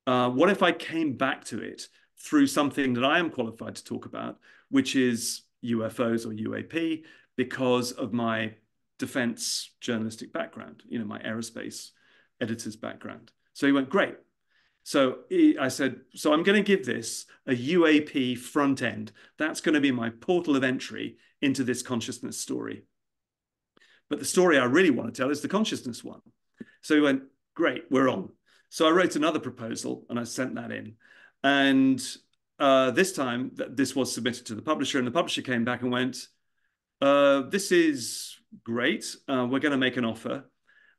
uh, what if I came back to it through something that I am qualified to talk about, which is UFOs or UAP, because of my defense journalistic background, you know, my aerospace editor's background. So he went, great. So he, I said, so I'm going to give this a UAP front end. That's going to be my portal of entry into this consciousness story. But the story I really want to tell is the consciousness one. So he went, great, we're on. So I wrote another proposal and I sent that in. And uh, this time, this was submitted to the publisher, and the publisher came back and went, uh, This is great. Uh, we're going to make an offer.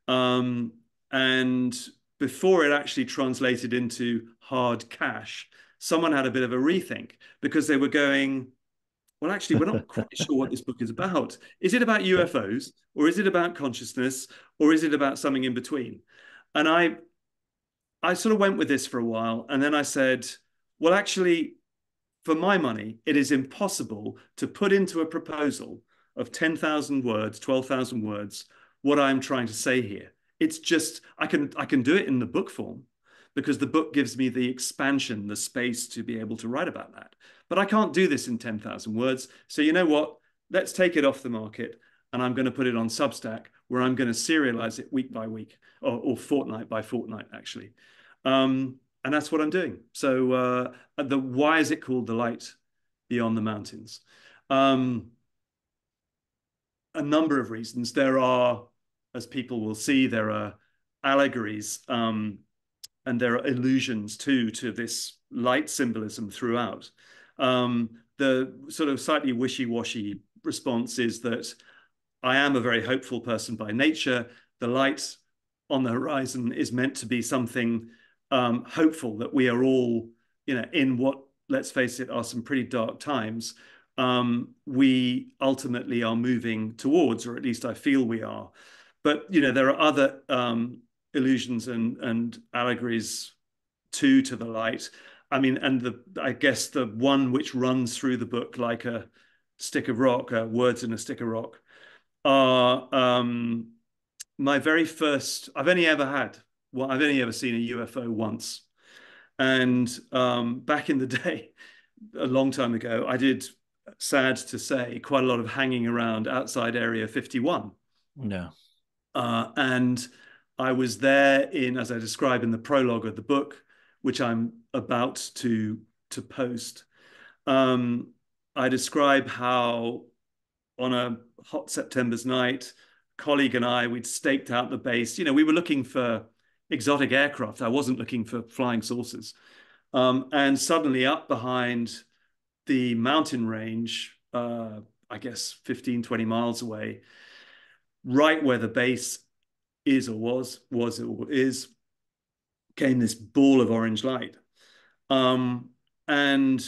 Um, and before it actually translated into hard cash, someone had a bit of a rethink because they were going, well, actually, we're not quite sure what this book is about. Is it about UFOs, or is it about consciousness, or is it about something in between? And I I sort of went with this for a while. And then I said, well, actually, for my money, it is impossible to put into a proposal of 10,000 words, 12,000 words, what I'm trying to say here. It's just, I can, I can do it in the book form because the book gives me the expansion, the space to be able to write about that. But I can't do this in 10,000 words. So you know what? Let's take it off the market and I'm going to put it on Substack where I'm going to serialize it week by week or, or fortnight by fortnight, actually. Um, and that's what I'm doing. So uh, the why is it called the light beyond the mountains? Um, a number of reasons. There are, as people will see, there are allegories um, and there are allusions too to this light symbolism throughout. Um, the sort of slightly wishy-washy response is that I am a very hopeful person by nature. The light on the horizon is meant to be something um, hopeful that we are all, you know, in what, let's face it, are some pretty dark times. Um, we ultimately are moving towards, or at least I feel we are. But you know, there are other um, illusions and and allegories too to the light. I mean, and the I guess the one which runs through the book like a stick of rock, uh, words in a stick of rock, are um, my very first. I've only ever had. Well, I've only ever seen a UFO once, and um, back in the day, a long time ago, I did. Sad to say, quite a lot of hanging around outside Area 51. Yeah. Uh, and I was there in, as I describe in the prologue of the book, which I'm about to to post. Um, I describe how on a hot September's night, colleague and I we'd staked out the base. You know, we were looking for exotic aircraft. I wasn't looking for flying saucers. Um, and suddenly, up behind the mountain range, uh, I guess 15, 20 miles away, right where the base is or was, was or is, came this ball of orange light. Um, and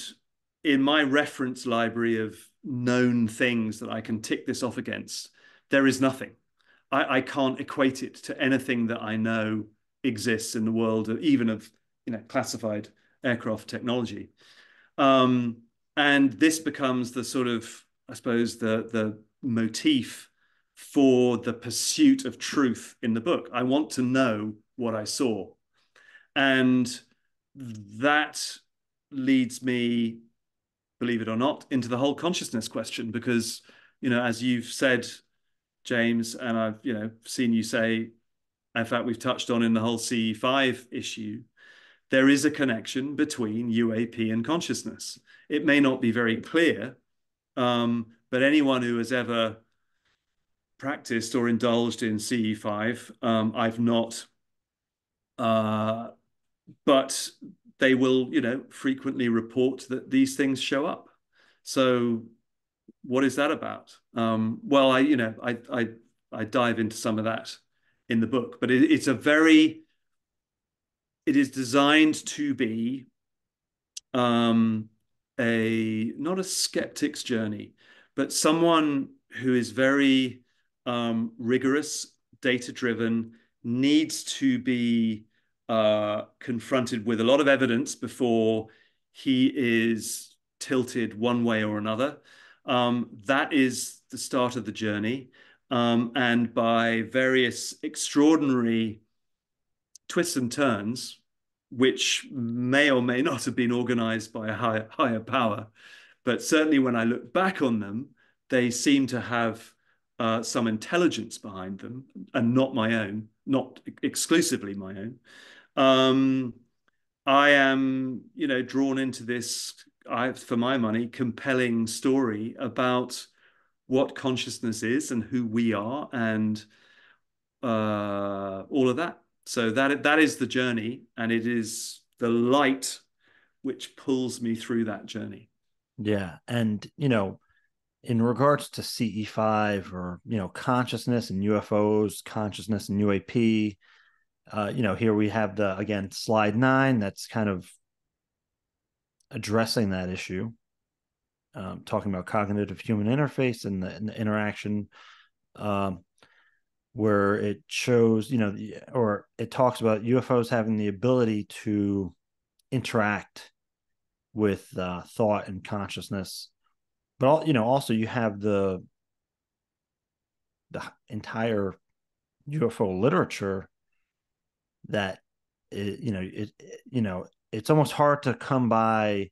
in my reference library of known things that I can tick this off against, there is nothing. I, I can't equate it to anything that I know exists in the world, of, even of you know classified aircraft technology. Um, and this becomes the sort of, I suppose, the the motif for the pursuit of truth in the book. I want to know what I saw. And that leads me, believe it or not, into the whole consciousness question, because, you know, as you've said, James, and I've, you know, seen you say, in fact, we've touched on in the whole CE5 issue, there is a connection between UAP and consciousness. It may not be very clear, um, but anyone who has ever practiced or indulged in CE5. Um, I've not, uh, but they will, you know, frequently report that these things show up. So, what is that about? Um, well, I, you know, I, I, I dive into some of that in the book, but it, it's a very, it is designed to be um, a not a skeptic's journey, but someone who is very um, rigorous, data driven, needs to be uh, confronted with a lot of evidence before he is tilted one way or another. Um, that is the start of the journey. Um, and by various extraordinary twists and turns, which may or may not have been organized by a higher, higher power, but certainly when I look back on them, they seem to have uh, some intelligence behind them and not my own, not exclusively my own. Um, I am, you know, drawn into this, I, for my money, compelling story about what consciousness is and who we are and uh, all of that. So that that is the journey, and it is the light which pulls me through that journey. Yeah, and you know, in regards to CE5 or you know consciousness and UFOs, consciousness and UAP, uh, you know here we have the again slide nine that's kind of addressing that issue, um, talking about cognitive human interface and the, and the interaction, um, where it shows you know or it talks about UFOs having the ability to interact with uh, thought and consciousness. But all, you know also you have the the entire UFO literature that it, you know it, it, you know it's almost hard to come by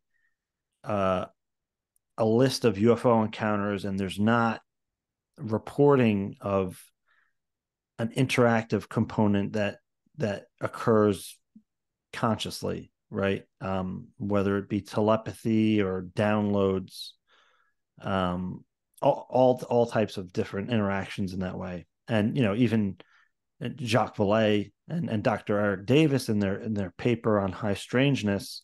uh, a list of UFO encounters and there's not reporting of an interactive component that that occurs consciously right um, whether it be telepathy or downloads um, all, all all types of different interactions in that way. And you know, even Jacques Vallée and, and Dr. Eric Davis in their in their paper on high strangeness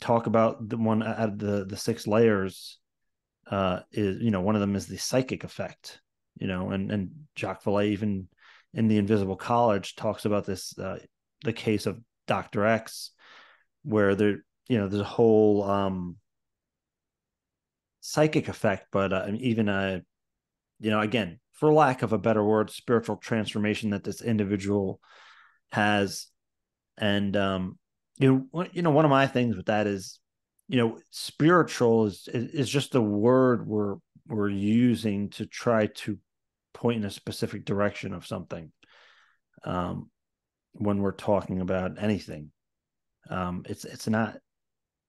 talk about the one out of the the six layers uh, is you know one of them is the psychic effect you know and and Jacques Vallée even in the Invisible College talks about this uh, the case of Dr. X where there you know there's a whole um psychic effect but uh, even a you know again for lack of a better word spiritual transformation that this individual has and um you know you know one of my things with that is you know spiritual is is just a word we're we're using to try to point in a specific direction of something um when we're talking about anything. Um it's it's not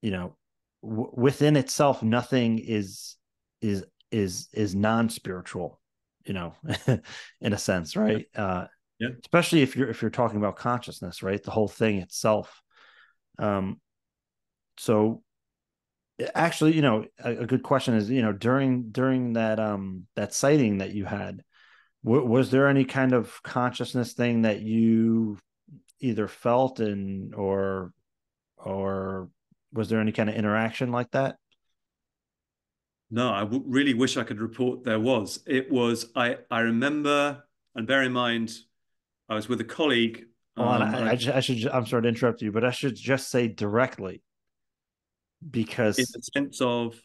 you know w- within itself nothing is is is is non-spiritual you know in a sense right? Uh yeah. especially if you're if you're talking about consciousness right? The whole thing itself um so actually you know a, a good question is you know during during that um that sighting that you had w- was there any kind of consciousness thing that you either felt and or or was there any kind of interaction like that? No, I w- really wish I could report there was. It was I I remember and bear in mind I was with a colleague. Um, I, I, I, should I'm sorry to interrupt you, but I should just say directly because in the sense of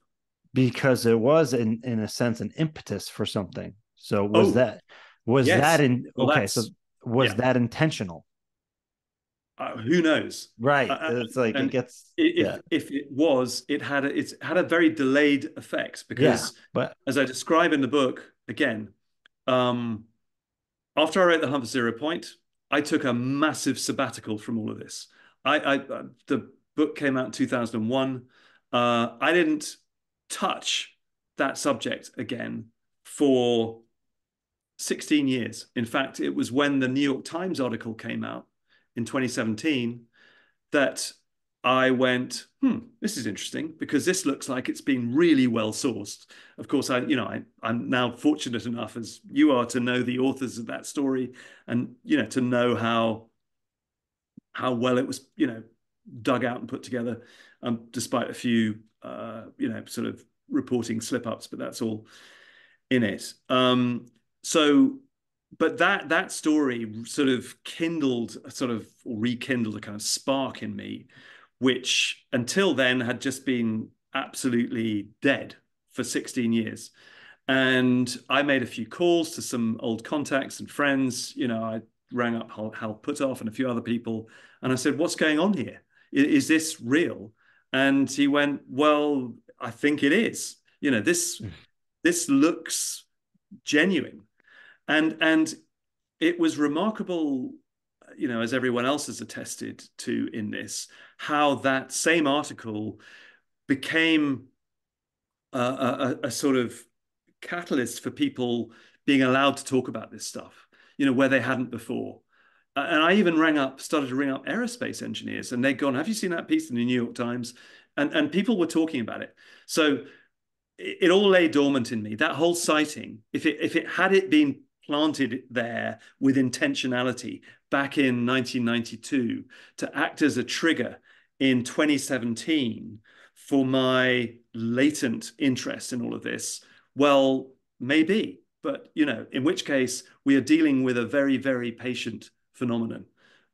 because it was in in a sense an impetus for something. So was oh, that was yes. that in okay? So was yeah. that intentional? uh, who knows right uh, uh it's like it gets if, yeah. if it was it had a, it's had a very delayed effect because yeah, but as i describe in the book again um after i wrote the hunt for zero point i took a massive sabbatical from all of this. I i uh, the book came out in 2001 uh i didn't touch that subject again for 16 years. In fact it was when the new york times article came out in 2017 that I went, hmm, this is interesting because this looks like it's been really well sourced. Of course, I, you know, I, I'm now fortunate enough as you are to know the authors of that story and, you know, to know how, how well it was, you know, dug out and put together, um, despite a few, uh, you know, sort of reporting slip ups, but that's all in it. Um, so but that that story sort of kindled sort of rekindled a kind of spark in me which until then had just been absolutely dead for 16 years. And i made a few calls to some old contacts and friends. You know i rang up hal, hal puthoff and a few other people and i said what's going on here? Is, is this real? And he went well i think it is. You know this hmm. this looks genuine. And and it was remarkable you know as everyone else has attested to in this how that same article became a, a, a sort of catalyst for people being allowed to talk about this stuff you know where they hadn't before and I even rang up, started to ring up aerospace engineers, and they'd gone, "Have you seen that piece in the New York Times?" And and people were talking about it. So it, it all lay dormant in me. That whole sighting, if it if it had it been planted there with intentionality back in 1992 to act as a trigger in 2017 for my latent interest in all of this. Well maybe but you know in which case we are dealing with a very very patient phenomenon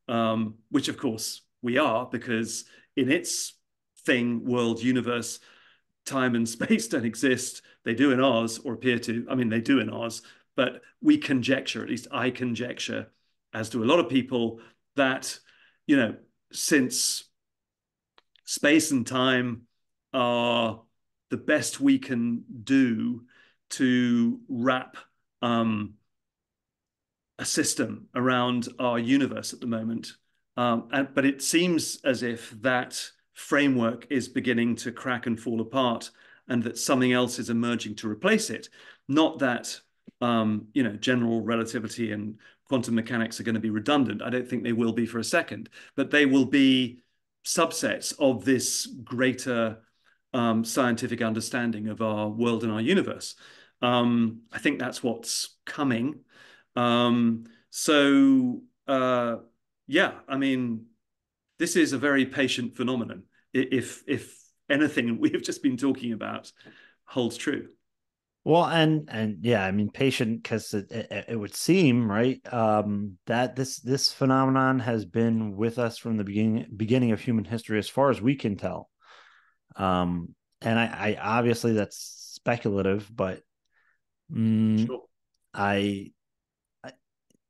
um, which of course we are because in its thing world universe time and space don't exist. They do in ours or appear to i mean they do in ours but we conjecture, at least I conjecture, as do a lot of people, that, you know, since space and time are the best we can do to wrap um, a system around our universe at the moment. Um, and, but it seems as if that framework is beginning to crack and fall apart and that something else is emerging to replace it. Not that um, you know, general relativity and quantum mechanics are going to be redundant. I don't think they will be for a second, but they will be subsets of this greater um, scientific understanding of our world and our universe. Um, I think that's what's coming. Um, So uh, yeah, I mean, this is a very patient phenomenon. If if anything we have just been talking about holds true. Well, and and yeah, I mean, patient because it, it, it, would seem right um, that this this phenomenon has been with us from the beginning beginning of human history, as far as we can tell. Um, and I, I obviously that's speculative, but mm, sure. I, I,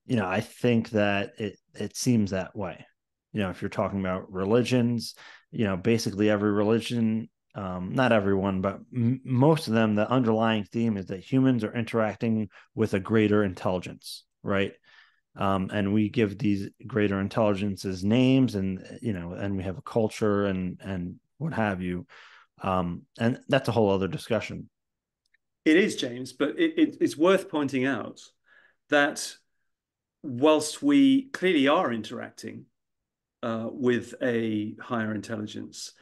you know, I think that it it seems that way. You know, if you're talking about religions, you know, basically every religion um, not everyone, but m- most of them, the underlying theme is that humans are interacting with a greater intelligence, right? Um, and we give these greater intelligences names, and you know, and we have a culture and and what have you, um, and that's a whole other discussion. It is, James, but it, it, it's worth pointing out that whilst we clearly are interacting uh, with a higher intelligence,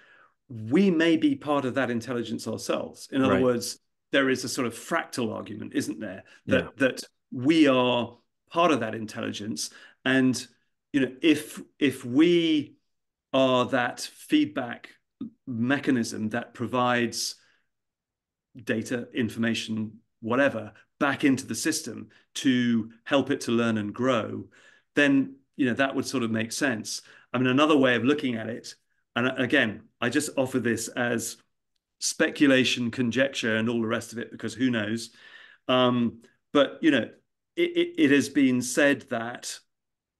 we may be part of that intelligence ourselves. In other right. words, there is a sort of fractal argument, isn't there? That yeah. that we are part of that intelligence, and you know, if if we are that feedback mechanism that provides data, information, whatever, back into the system to help it to learn and grow, then you know that would sort of make sense. I mean, another way of looking at it and again, I just offer this as speculation, conjecture, and all the rest of it because who knows. Um, but you know, it, it, it has been said that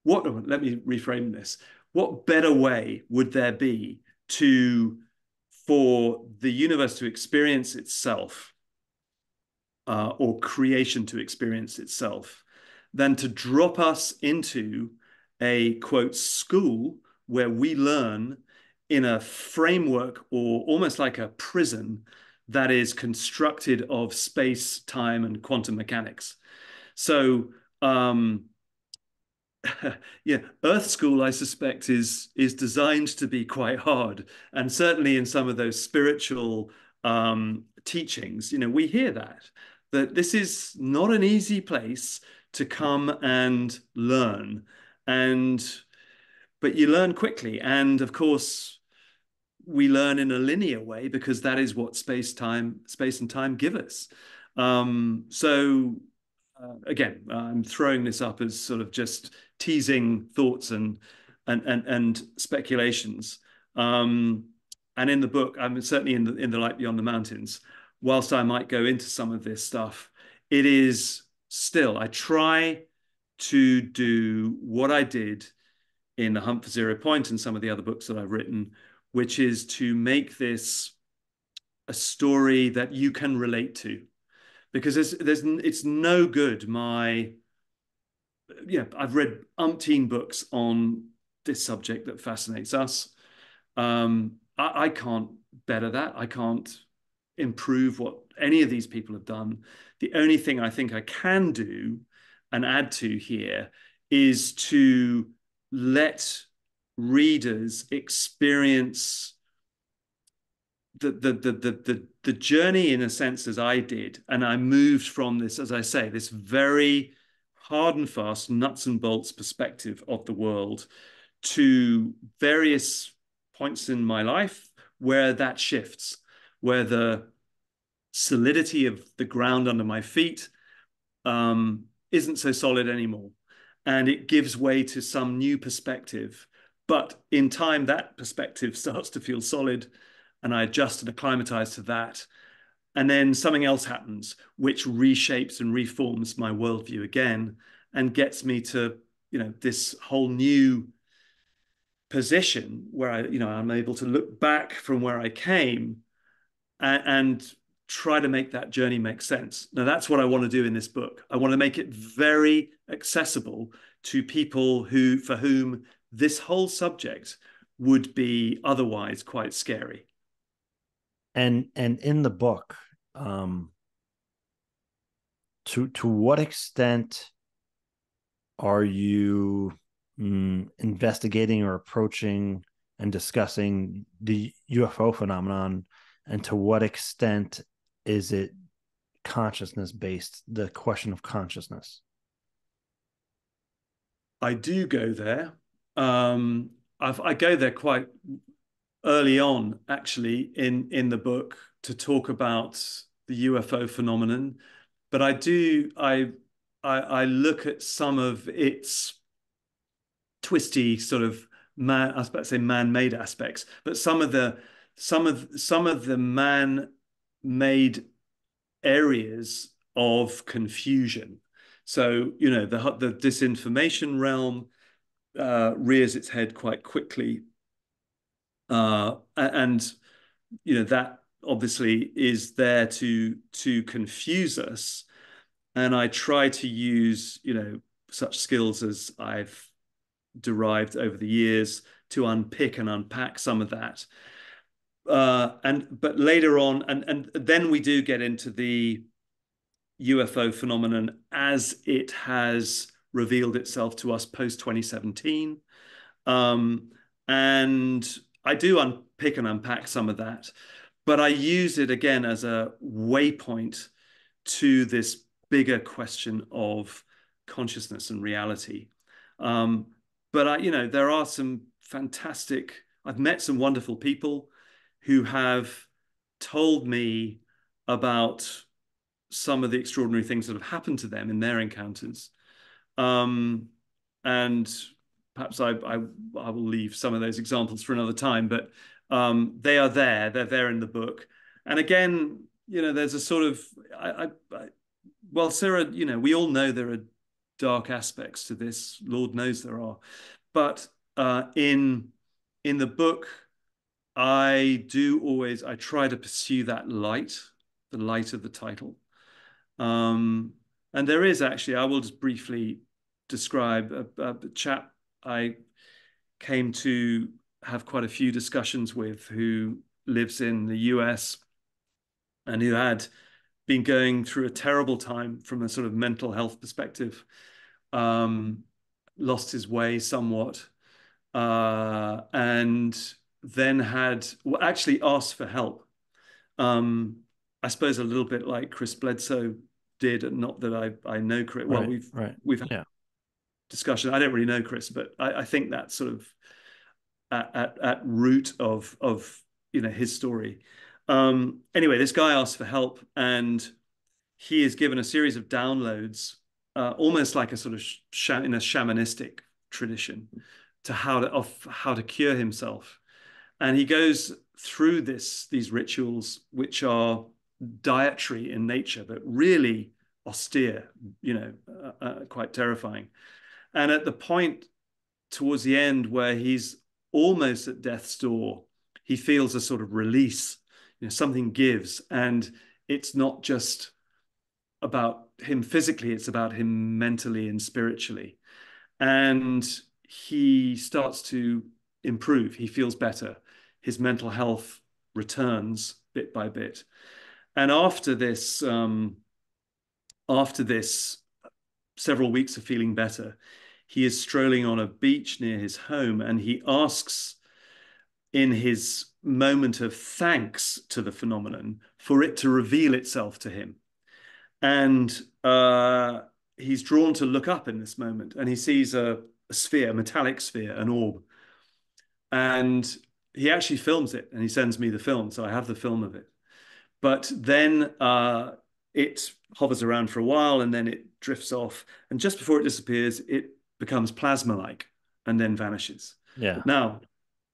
what? Let me reframe this. What better way would there be to for the universe to experience itself uh, or creation to experience itself than to drop us into a quote school where we learn in a framework or almost like a prison that is constructed of space, time, and quantum mechanics. So, um, yeah, Earth School, I suspect, is is designed to be quite hard, and certainly in some of those spiritual um, teachings, you know, we hear that that this is not an easy place to come and learn, and but you learn quickly, and of course, we learn in a linear way because that is what space time space and time give us. Um, so uh, again i'm throwing this up as sort of just teasing thoughts and and and, and speculations. Um, and in the book i'm certainly in the in the light beyond the mountains whilst i might go into some of this stuff it is still i try to do what i did in the hunt for zero point and some of the other books that i've written which is to make this a story that you can relate to. Because there's there's it's no good my yeah i've read umpteen books on this subject that fascinates us. Um, I, I can't better that. I can't improve what any of these people have done. The only thing i think i can do and add to here is to let readers experience the, the the the the journey in a sense as I did, and I moved from this, as I say, this very hard and fast nuts and bolts perspective of the world to various points in my life where that shifts, where the solidity of the ground under my feet um, isn't so solid anymore, and it gives way to some new perspective but in time, that perspective starts to feel solid, and I adjust and acclimatize to that. And then something else happens, which reshapes and reforms my worldview again and gets me to, you know, this whole new position where I, you know, I'm able to look back from where I came and, and try to make that journey make sense. Now, that's what I want to do in this book. I want to make it very accessible to people who, for whom this whole subject would be otherwise quite scary. And and in the book, um, to to what extent are you mm, investigating or approaching and discussing the UFO phenomenon, and to what extent is it consciousness based? The question of consciousness. I do go there. Um, i go there quite early on, actually, in in the book to talk about the UFO phenomenon. But I do I I, I look at some of its twisty sort of man I to say man-made aspects, but some of the some of some of the man-made areas of confusion. So you know the the disinformation realm uh, rears its head quite quickly, uh, and you know that obviously is there to to confuse us. And I try to use you know such skills as I've derived over the years to unpick and unpack some of that. Uh, and but later on, and and then we do get into the UFO phenomenon as it has revealed itself to us post 2017. Um, and I do unpick and unpack some of that, but I use it again as a waypoint to this bigger question of consciousness and reality. Um, but I, you know, there are some fantastic. I've met some wonderful people who have told me about some of the extraordinary things that have happened to them in their encounters. Um, and perhaps I, I, I, will leave some of those examples for another time, but um, they are there. They're there in the book. And again, you know, there's a sort of, I, I, well, Sarah, you know, we all know there are dark aspects to this. Lord knows there are. But uh, in in the book, I do always I try to pursue that light, the light of the title. Um, and there is actually, I will just briefly describe a, a chap I came to have quite a few discussions with who lives in the US and who had been going through a terrible time from a sort of mental health perspective, um, lost his way somewhat, uh, and then had well, actually asked for help. Um, I suppose a little bit like Chris Bledsoe did. Not that I I know Chris. Well, right, we've right. we've had yeah. Discussion. I don't really know Chris, but I, I think that's sort of at, at, at root of of you know his story. Um, anyway, this guy asks for help, and he is given a series of downloads, uh, almost like a sort of sh- in a shamanistic tradition, to how to of how to cure himself, and he goes through this these rituals which are dietary in nature, but really austere, you know, uh, uh, quite terrifying. And at the point towards the end where he's almost at death's door, he feels a sort of release, you know, something gives. And it's not just about him physically, it's about him mentally and spiritually. And he starts to improve. He feels better. His mental health returns bit by bit. And after this, um, after this, several weeks of feeling better, he is strolling on a beach near his home, and he asks, in his moment of thanks to the phenomenon, for it to reveal itself to him. And uh, he's drawn to look up in this moment, and he sees a, a sphere, a metallic sphere, an orb. And he actually films it, and he sends me the film, so I have the film of it. But then uh, it hovers around for a while and then it drifts off. And just before it disappears, it becomes plasma like and then vanishes. Yeah. Now,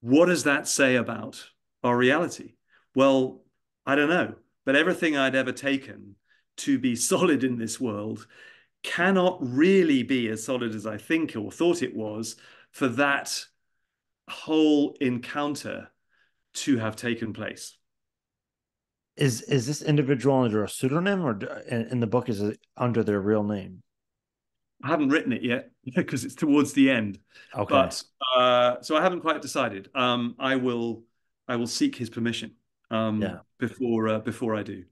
what does that say about our reality? Well, I don't know. But everything I'd ever taken to be solid in this world cannot really be as solid as I think or thought it was for that whole encounter to have taken place is is this individual under a pseudonym or in, in the book is it under their real name i haven't written it yet because it's towards the end okay but uh, so i haven't quite decided um, i will i will seek his permission um, yeah. before uh, before i do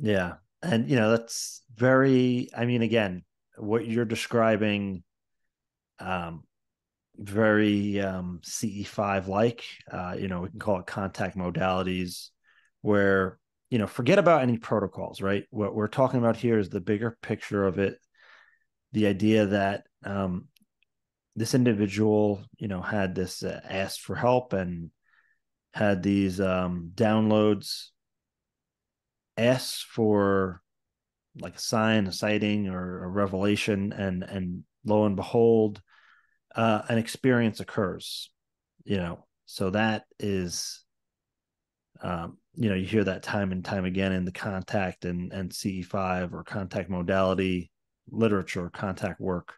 yeah and you know that's very i mean again what you're describing um very um ce5 like uh you know we can call it contact modalities where you know, forget about any protocols, right? What we're talking about here is the bigger picture of it. The idea that um, this individual, you know, had this uh, asked for help and had these um, downloads asked for like a sign, a sighting, or a revelation, and and lo and behold, uh, an experience occurs. You know, so that is, um, you know, you hear that time and time again in the contact and and CE five or contact modality literature, contact work.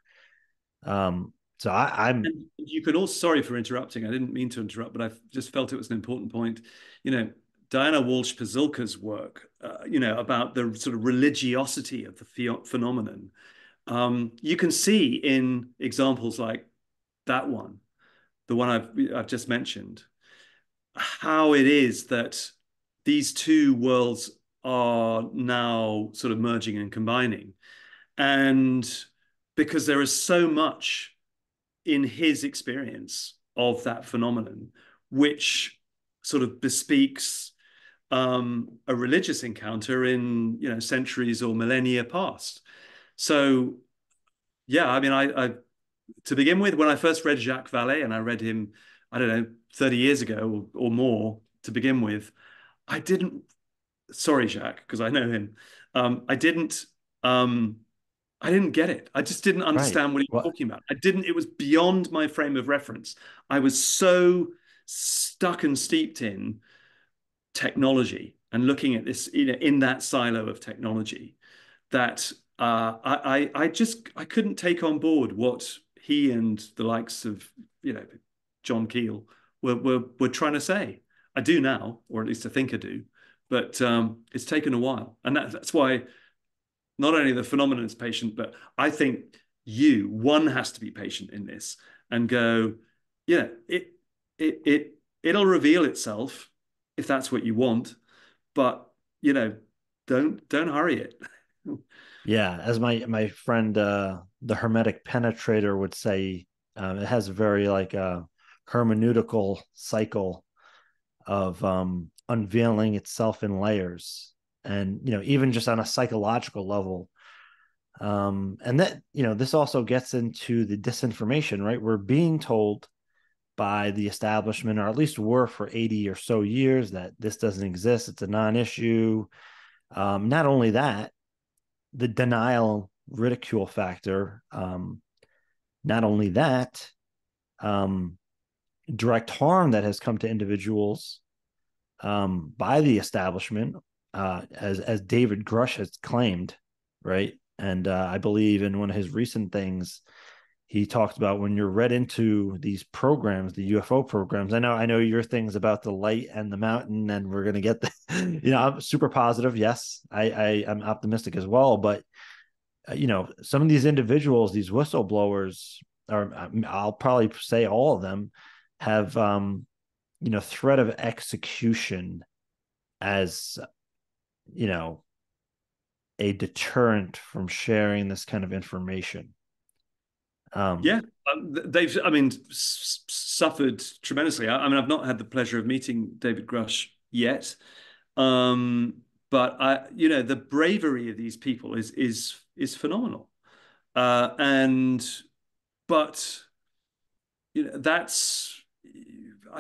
Um, so I, am You can also. Sorry for interrupting. I didn't mean to interrupt, but I just felt it was an important point. You know, Diana Walsh Pasulka's work, uh, you know, about the sort of religiosity of the phenomenon. Um, you can see in examples like that one, the one I've I've just mentioned, how it is that these two worlds are now sort of merging and combining, and because there is so much in his experience of that phenomenon, which sort of bespeaks um, a religious encounter in you know centuries or millennia past. So, yeah, I mean, I, I to begin with, when I first read Jacques Vallée, and I read him, I don't know, thirty years ago or, or more to begin with, I didn't. Sorry, Jacques, because I know him. Um, I didn't. Um, I didn't get it. I just didn't understand right. what he was what? talking about. I didn't. It was beyond my frame of reference. I was so stuck and steeped in technology and looking at this you know, in that silo of technology that uh, I, I just I couldn't take on board what he and the likes of you know John Keel were were, were trying to say. I do now, or at least I think I do, but um, it's taken a while, and that, that's why not only the phenomenon is patient, but I think you one has to be patient in this and go, yeah, it it it it'll reveal itself if that's what you want, but you know, don't don't hurry it. yeah, as my my friend uh the hermetic penetrator would say, um, it has a very like a uh, hermeneutical cycle of um unveiling itself in layers and you know even just on a psychological level um and that you know this also gets into the disinformation right we're being told by the establishment, or at least were for 80 or so years, that this doesn't exist. It's a non issue. Um, not only that, the denial ridicule factor. Um, not only that, um, direct harm that has come to individuals um, by the establishment, uh, as as David Grusch has claimed, right? And uh, I believe in one of his recent things, he talked about when you're read into these programs, the UFO programs. I know, I know your things about the light and the mountain, and we're gonna get the, you know, I'm super positive. Yes, I, I am optimistic as well, but uh, you know, some of these individuals, these whistleblowers, or um, I'll probably say all of them, have um, you know, threat of execution as, you know, a deterrent from sharing this kind of information um, yeah, um, they've, I mean, s- suffered tremendously. I, I, mean, I've not had the pleasure of meeting David Grusch yet, um, but I, you know, the bravery of these people is is is phenomenal, uh, and but you know that's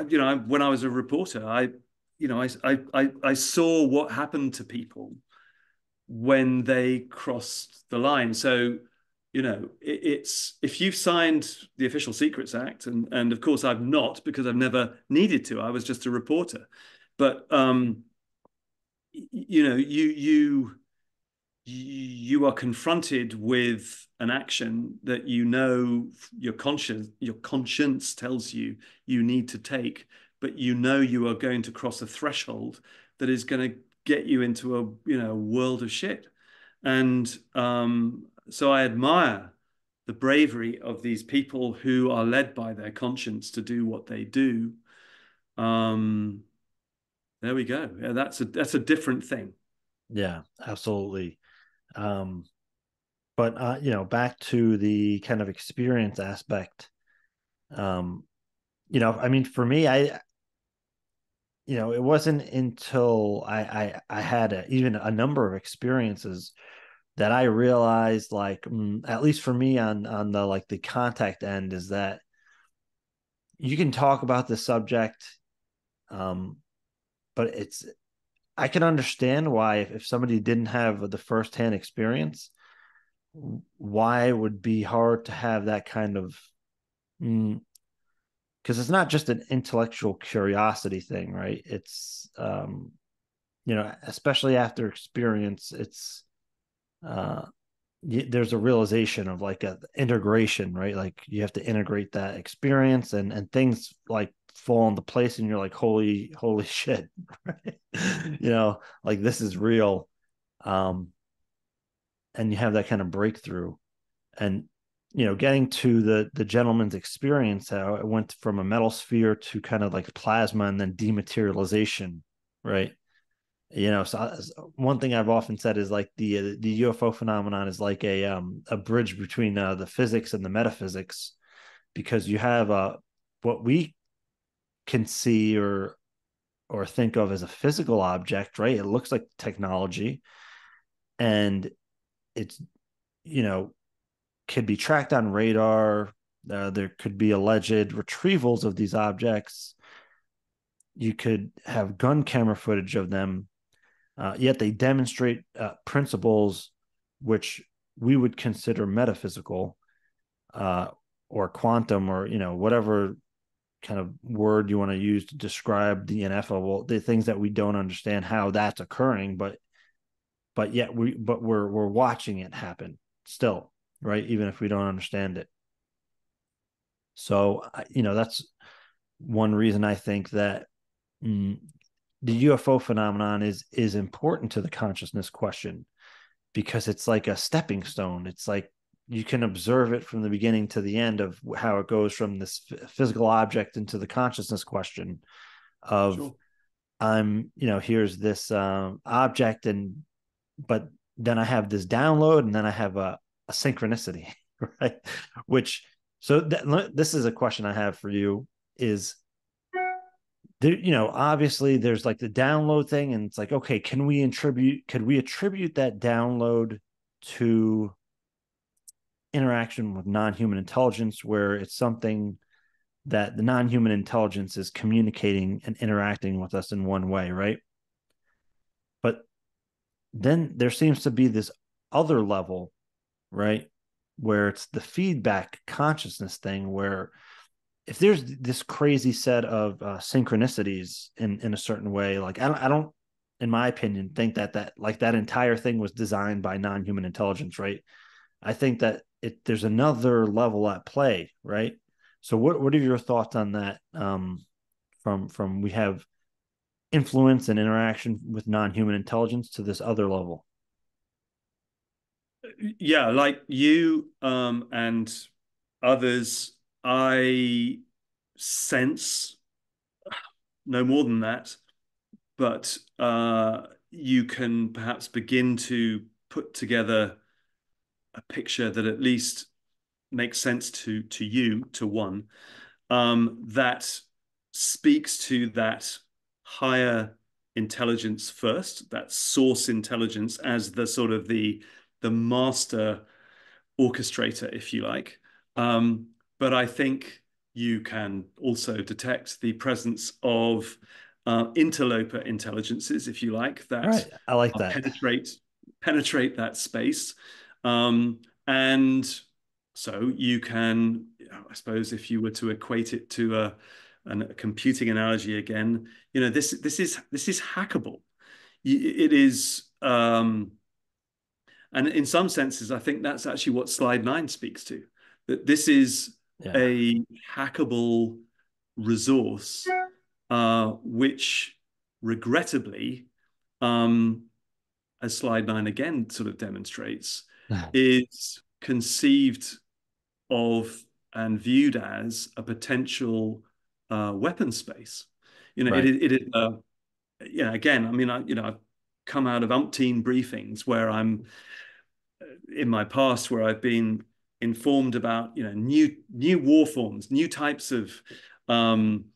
you know when I was a reporter, I you know I I I saw what happened to people when they crossed the line. So you know, it, it's if you've signed the Official Secrets Act, and and of course I've not because I've never needed to. I was just a reporter, but um, you know, you you you are confronted with an action that you know your conscience your conscience tells you you need to take but you know you are going to cross a threshold that is going to get you into a you know world of shit and um, so I admire the bravery of these people who are led by their conscience to do what they do. Um, there we go. Yeah, that's a that's a different thing. Yeah, absolutely. Um, but uh, you know, back to the kind of experience aspect. Um, you know, I mean, for me, I, you know, it wasn't until I I, I had a, even a number of experiences that I realized, like mm, at least for me on on the like the contact end, is that you can talk about the subject, um, but it's I can understand why if, if somebody didn't have the firsthand experience, why it would be hard to have that kind of because it's not just an intellectual curiosity thing, right? It's um, you know, especially after experience, it's uh there's a realization of like a integration right like you have to integrate that experience and and things like fall into place and you're like holy holy shit right? you know like this is real um and you have that kind of breakthrough and you know getting to the the gentleman's experience how it went from a metal sphere to kind of like plasma and then dematerialization right? You know so one thing i've often said is like the the ufo phenomenon is like a um a bridge between uh, the physics and the metaphysics because you have uh what we can see or or think of as a physical object right? It looks like technology and it's you know could be tracked on radar. Uh, there could be alleged retrievals of these objects. You could have gun camera footage of them. Uh, yet they demonstrate uh, principles which we would consider metaphysical uh, or quantum or you know whatever kind of word you want to use to describe the ineffable the things that we don't understand how that's occurring but but yet we but we're we're watching it happen still right even if we don't understand it so you know that's one reason i think that mm, the UFO phenomenon is is important to the consciousness question because it's like a stepping stone. It's like you can observe it from the beginning to the end of how it goes from this physical object into the consciousness question of sure. I'm, you know, here's this um, object and but then I have this download and then I have a, a synchronicity, right? Which so th- this is a question I have for you is there, you know, obviously there's like the download thing, and it's like, okay, can we attribute, could we attribute that download to interaction with non-human intelligence, where it's something that the non-human intelligence is communicating and interacting with us in one way, right? But then there seems to be this other level, right? Where it's the feedback consciousness thing where if there's this crazy set of uh, synchronicities in in a certain way, like I don't, I don't, in my opinion, think that that like that entire thing was designed by non-human intelligence, right? I think that it there's another level at play, right? So what what are your thoughts on that? Um, from from we have influence and interaction with non-human intelligence to this other level. Yeah, like you um, and others I sense no more than that, but uh, you can perhaps begin to put together a picture that at least makes sense to to you, to one, um, that speaks to that higher intelligence first, that source intelligence as the sort of the the master orchestrator, if you like. Um, but I think you can also detect the presence of uh, interloper intelligences, if you like, that right. I like that penetrate penetrate that space, um, and so you can, I suppose, if you were to equate it to a, a computing analogy again, you know, this this is this is hackable. It is. Um, and in some senses, I think that's actually what slide nine speaks to. That this is yeah. a hackable resource, uh, which regrettably, um, as slide nine again sort of demonstrates, is conceived of and viewed as a potential uh, weapon space. You know, right. it, it is, uh, know, again, I mean, I, you know, I've come out of umpteen briefings where I'm uh, in my past where I've been informed about you know new new war forms, new types of um,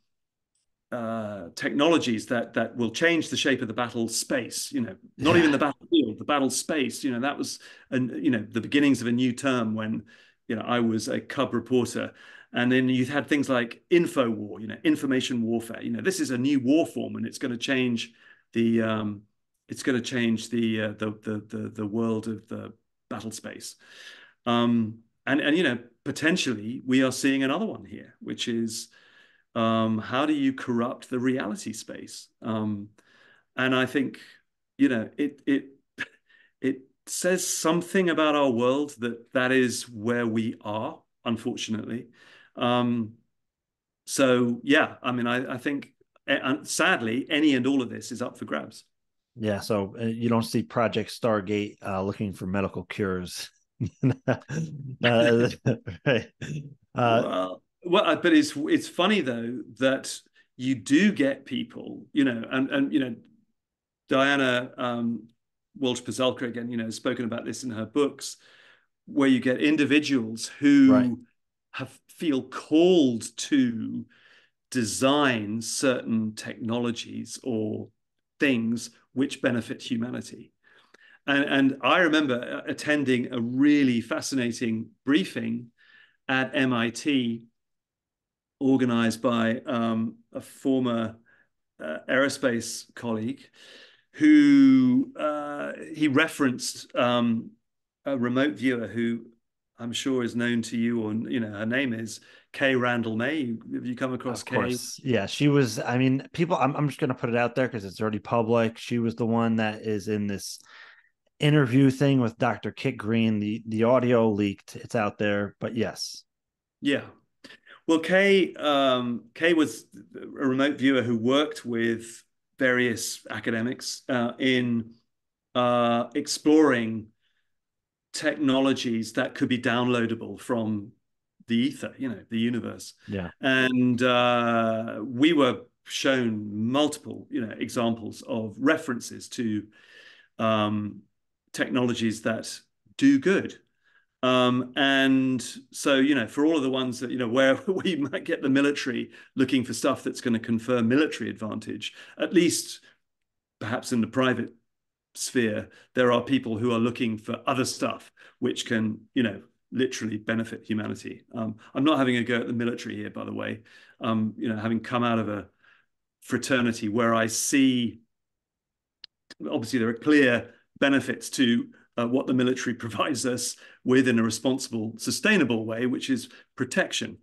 uh, technologies that that will change the shape of the battle space. You know, not yeah. even the battlefield, the battle space. You know, that was and you know the beginnings of a new term when you know I was a cub reporter, and then you had things like info war. You know, information warfare. You know, this is a new war form, and it's going to change the um, it's going to change the, uh, the the the the world of the battle space. Um, and and you know potentially we are seeing another one here, which is um, how do you corrupt the reality space? Um, and I think you know it it it says something about our world that that is where we are, unfortunately. Um, so yeah, I mean, I, I think and sadly, any and all of this is up for grabs. Yeah, so uh, you don't see Project Stargate uh, looking for medical cures. uh, right. Uh, well, well, but it's it's funny though that you do get people, you know, and and you know, Diana um, Walsh Pasulka again, you know, has spoken about this in her books, where you get individuals who right. have feel called to design certain technologies or things which benefit humanity. And, and I remember attending a really fascinating briefing at MIT organized by um, a former uh, aerospace colleague who uh, he referenced um, a remote viewer who I'm sure is known to you, or you know, her name is Kay Randall May. Have you come across of Kay? Yeah, she was. I mean, people. I'm, I'm just going to put it out there because it's already public. She was the one that is in this interview thing with Dr. Kit Green. The the audio leaked. It's out there, but yes. Yeah. Well, Kay um, Kay was a remote viewer who worked with various academics uh, in uh, exploring technologies that could be downloadable from the ether, you know, the universe. Yeah. And uh, we were shown multiple, you know, examples of references to um, technologies that do good. Um, and so, you know, for all of the ones that, you know, where we might get the military looking for stuff that's going to confer military advantage, at least perhaps in the private sphere, there are people who are looking for other stuff which can, you know, literally benefit humanity. Um, I'm not having a go at the military here, by the way. Um, you know, having come out of a fraternity where I see, obviously, there are clear benefits to uh, what the military provides us with in a responsible, sustainable way, which is protection.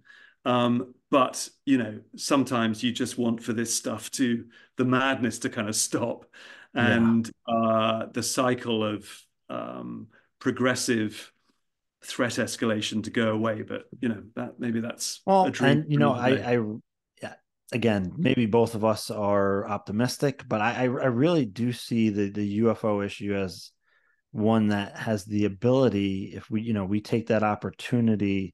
Um, but you know, sometimes you just want for this stuff to the madness to kind of stop, and yeah. uh, the cycle of um, progressive threat escalation to go away. But you know that maybe that's well, and you know, I, I, yeah, again, maybe both of us are optimistic, but I, I really do see the the UFO issue as one that has the ability, if we, you know, we take that opportunity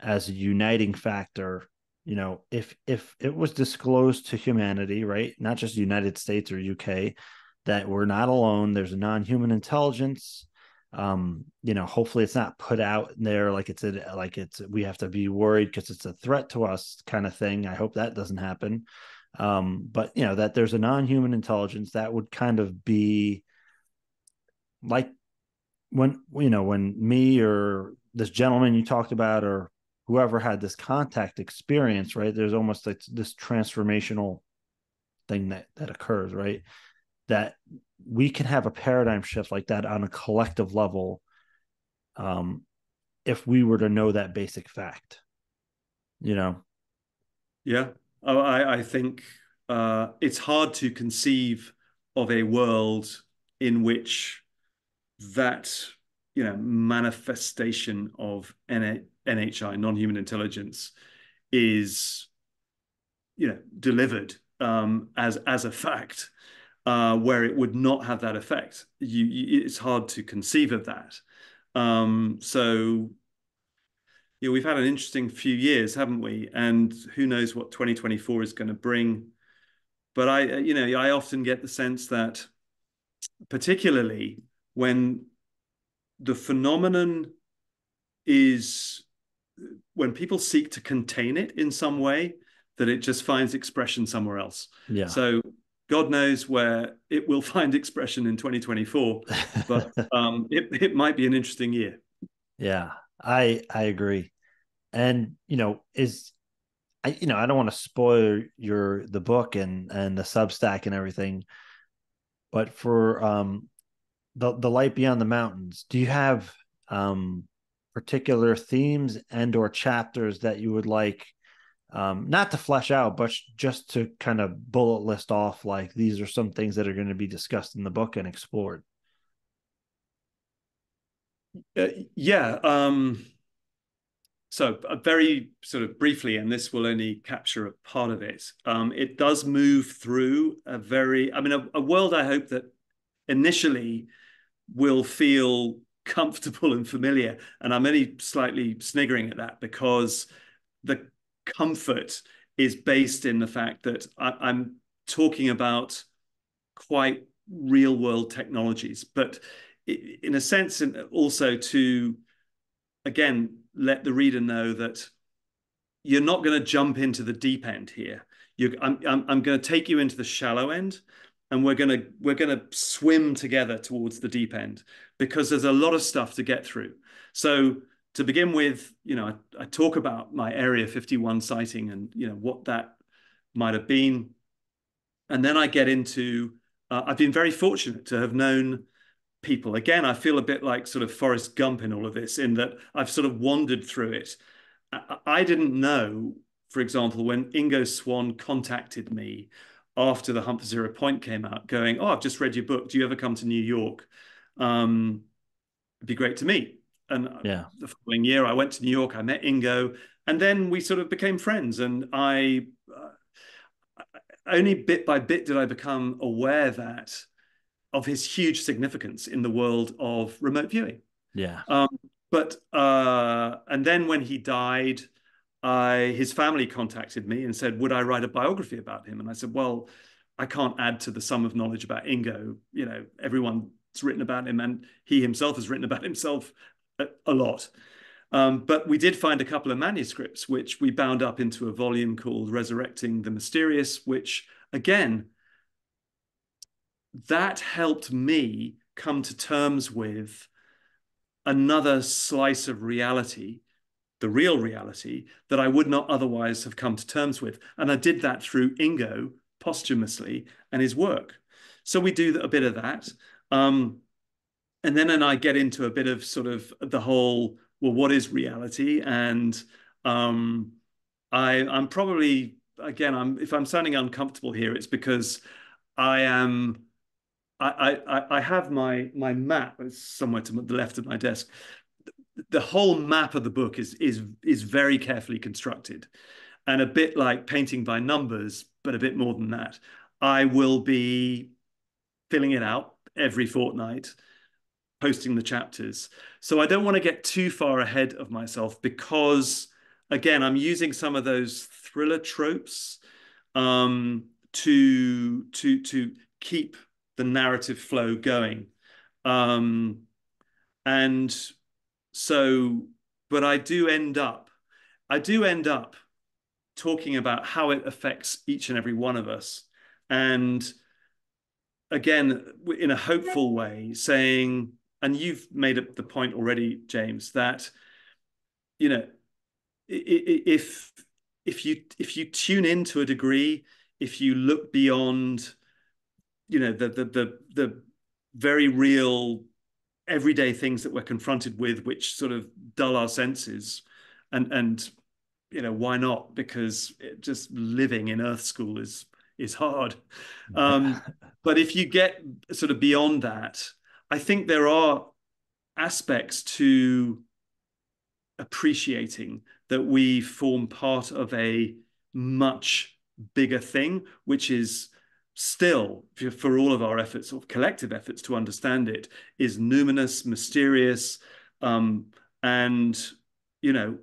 as a uniting factor you know if if it was disclosed to humanity right not just united states or uk that we're not alone there's a non-human intelligence um you know hopefully it's not put out there like it's a like it's we have to be worried because it's a threat to us kind of thing. I hope that doesn't happen. Um but you know that there's a non-human intelligence that would kind of be like when you know when me or this gentleman you talked about or whoever had this contact experience right? There's almost like this transformational thing that that occurs right? That we can have a paradigm shift like that on a collective level um if we were to know that basic fact you know? Yeah. I i think uh it's hard to conceive of a world in which that you know manifestation of N- NHI non-human intelligence is you know delivered um, as as a fact uh, where it would not have that effect. You, you, it's hard to conceive of that. Um, so, yeah, we've had an interesting few years, haven't we? And who knows what 2024 is going to bring. But I, you know, I often get the sense that, particularly when the phenomenon is when people seek to contain it in some way, that it just finds expression somewhere else. Yeah. So God knows where it will find expression in 2024, but um, it it might be an interesting year. Yeah, I I agree, and you know is. I, you know, I don't want to spoil your the book and and the Substack and everything, but for um the the light beyond the mountains, do you have um particular themes and or chapters that you would like um, not to flesh out, but just to kind of bullet list off like these are some things that are going to be discussed in the book and explored. Uh, yeah. Um, so uh, very sort of briefly, and this will only capture a part of it. Um, it does move through a very, I mean, a, a world I hope that initially will feel comfortable and familiar. And I'm only slightly sniggering at that because the comfort is based in the fact that I, am talking about quite real world technologies, but in a sense, and also to again let the reader know that you're not going to jump into the deep end here. You, I'm, I'm, I'm going to take you into the shallow end, and we're going to we're going to swim together towards the deep end because there's a lot of stuff to get through. So to begin with, you know, I, I, talk about my Area 51 sighting and you know what that might have been, and then I get into. Uh, I've been very fortunate to have known people. Again, I feel a bit like sort of Forrest Gump in all of this, in that I've sort of wandered through it. I, I didn't know, for example, when Ingo Swann contacted me after the Hunt for Zero Point came out, going, "Oh, I've just read your book. Do you ever come to New York? Um, it'd be great to meet." And yeah. the following year, I went to New York. I met Ingo, and then we sort of became friends. And I uh, only bit by bit did I become aware that of his huge significance in the world of remote viewing. Yeah. Um, but uh, and then when he died, I his family contacted me and said, "Would I write a biography about him?" And I said, "Well, I can't add to the sum of knowledge about Ingo. You know, everyone's written about him, and he himself has written about himself a, lot. Um, but we did find a couple of manuscripts, which we bound up into a volume called Resurrecting the Mysterious, which again, that helped me come to terms with another slice of reality, the real reality that I would not otherwise have come to terms with. And I did that through Ingo posthumously and his work. So we do a bit of that. Um, and then and I get into a bit of sort of the whole well, what is reality? And um, I I'm probably again I'm if I'm sounding uncomfortable here, it's because I am I I, I have my my map somewhere to the left of my desk. The whole map of the book is is is very carefully constructed, and a bit like painting by numbers, but a bit more than that. I will be filling it out every fortnight posting the chapters. So I don't want to get too far ahead of myself because, again, I'm using some of those thriller tropes um, to to to keep the narrative flow going. Um, and so, but I do end up, I do end up talking about how it affects each and every one of us. And again, in a hopeful way, saying, and you've made up the point already, James, that you know if if you if you tune in to a degree, if you look beyond, you know the the the, the very real everyday things that we're confronted with, which sort of dull our senses, and and you know why not? Because just living in Earth School is is hard. Um, but if you get sort of beyond that, I think there are aspects to appreciating that we form part of a much bigger thing, which is still, for all of our efforts, or collective efforts to understand it, is numinous, mysterious, um, and you know,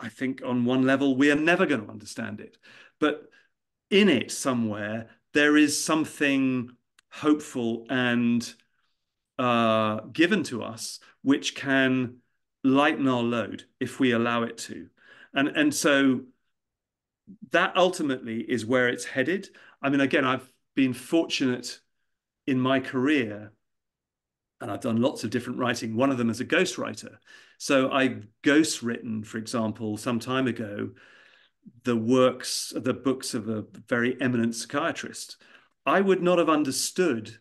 I think on one level we are never going to understand it, but in it somewhere there is something hopeful and uh, given to us which can lighten our load if we allow it to. And, and so that ultimately is where it's headed. I mean, again, I've been fortunate in my career and I've done lots of different writing, one of them as a ghostwriter. So I ghost written, for example, some time ago, the works, the books of a very eminent psychiatrist. I would not have understood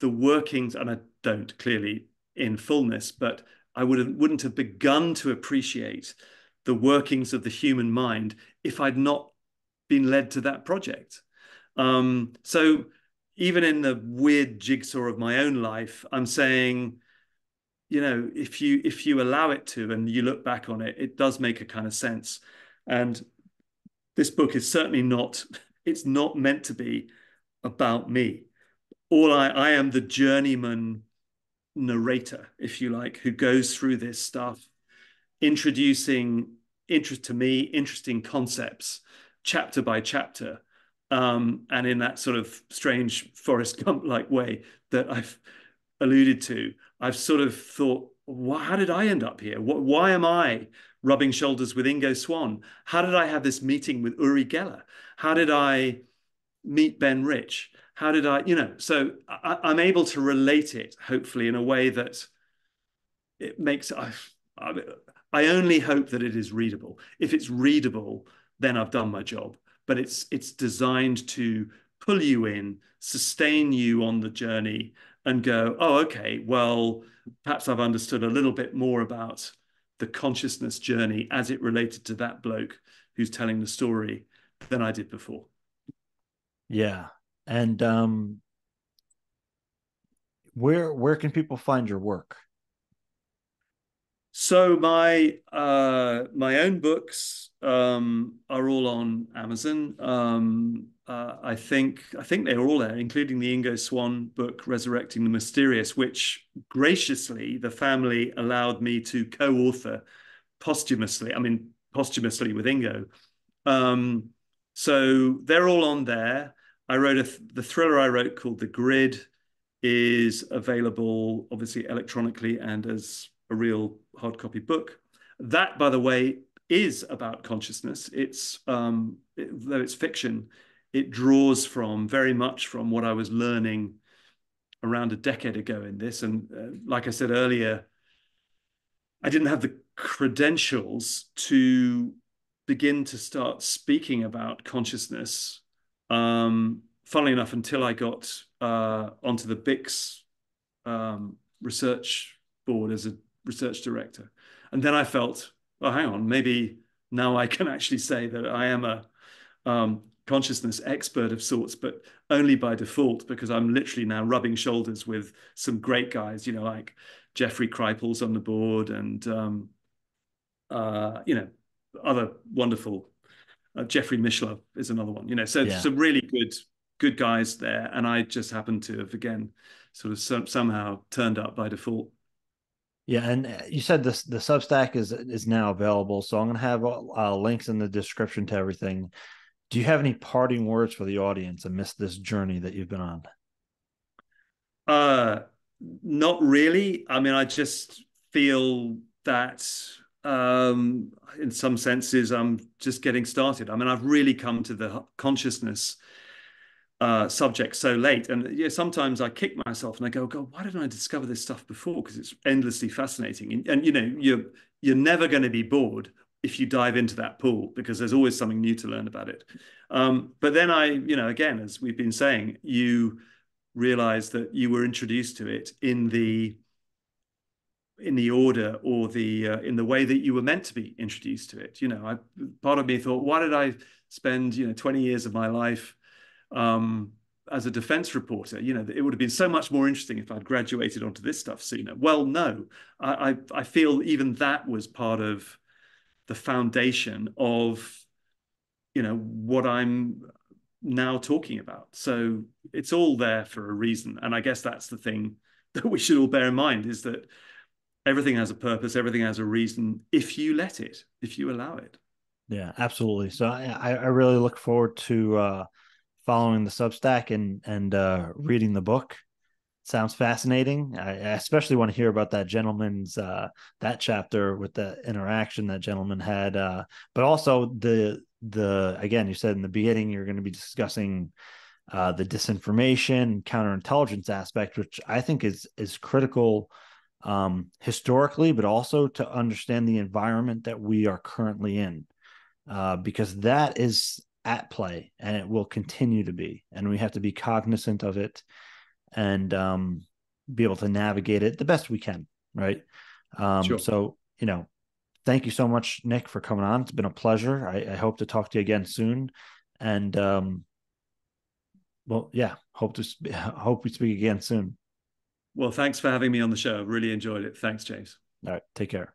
the workings, and I don't clearly in fullness, but I would have, wouldn't have begun to appreciate the workings of the human mind if I'd not been led to that project. Um, so even in the weird jigsaw of my own life, I'm saying, you know, if you if you allow it to and you look back on it, it does make a kind of sense. And this book is certainly not, it's not meant to be about me. All I I am the journeyman narrator, if you like, who goes through this stuff, introducing interest to me, interesting concepts, chapter by chapter um, and in that sort of strange Forrest Gump like way that I've alluded to, I've sort of thought, how did I end up here? Why am I rubbing shoulders with Ingo Swann? How did I have this meeting with Uri Geller? How did I meet Ben Rich? How did I, you know, so I, am able to relate it, hopefully, in a way that it makes, I, I only hope that it is readable. If it's readable, then I've done my job but it's it's designed to pull you in, sustain you on the journey, and go, oh, okay, well, perhaps I've understood a little bit more about the consciousness journey as it related to that bloke who's telling the story than I did before. Yeah. And um where where can people find your work? So my uh, my own books um, are all on Amazon. Um, uh, I think I think they're all there, including the Ingo Swann book, "Resurrecting the Mysterious," which graciously the family allowed me to co-author posthumously. I mean, posthumously with Ingo. Um, so they're all on there. I wrote a th the thriller I wrote called The Grid is available obviously electronically and as a real hard copy book. That, by the way, is about consciousness. It's um, it, though it's fiction, it draws from very much from what I was learning around a decade ago in this. And uh, like I said earlier, I didn't have the credentials to begin to start speaking about consciousness. Um, funnily enough, until I got uh, onto the BICS um, research board as a research director. And then I felt, oh, hang on, maybe now I can actually say that I am a um, consciousness expert of sorts, but only by default because I'm literally now rubbing shoulders with some great guys, you know, like Jeffrey Kripal's on the board and, um, uh, you know, other wonderful. Uh, Jeffrey Mishlove is another one, you know, so yeah. some really good, good guys there. And I just happened to have, again, sort of some, somehow turned up by default. Yeah, and uh, you said this the Substack is is now available, so I'm going to have uh, links in the description to everything. Do you have any parting words for the audience amidst this journey that you've been on? Uh, not really. I mean, I just feel that um, in some senses I'm just getting started. I mean, I've really come to the consciousness uh, subject so late. And yeah, sometimes I kick myself and I go, God, why didn't I discover this stuff before? Because it's endlessly fascinating. And, and, you know, you're you're never going to be bored if you dive into that pool because there's always something new to learn about it. Um, but then I, you know, again, as we've been saying, you realize that you were introduced to it in the in the order or the uh, in the way that you were meant to be introduced to it. You know, I, part of me thought, why did I spend you know 20 years of my life um, as a defense reporter, you know, it would have been so much more interesting if I'd graduated onto this stuff sooner. Well, no, I, I, I feel even that was part of the foundation of, you know, what I'm now talking about. So it's all there for a reason. And I guess that's the thing that we should all bear in mind is that everything has a purpose, everything has a reason if you let it, if you allow it. Yeah, absolutely. So I, I really look forward to uh, following the Substack and and uh, reading the book. Sounds fascinating. I, I especially want to hear about that gentleman's uh, that chapter with the interaction that gentleman had, uh, but also the the again, you said in the beginning you're going to be discussing uh, the disinformation, counterintelligence aspect, which I think is is critical um, historically, but also to understand the environment that we are currently in, uh, because that is at play and it will continue to be, and we have to be cognizant of it and um, be able to navigate it the best we can, right? Um, sure. So you know, thank you so much, Nick, for coming on. It's been a pleasure. I, I hope to talk to you again soon, and um, well, yeah, hope to hope we speak again soon. Well, thanks for having me on the show. Really enjoyed it. Thanks, James. All right, take care.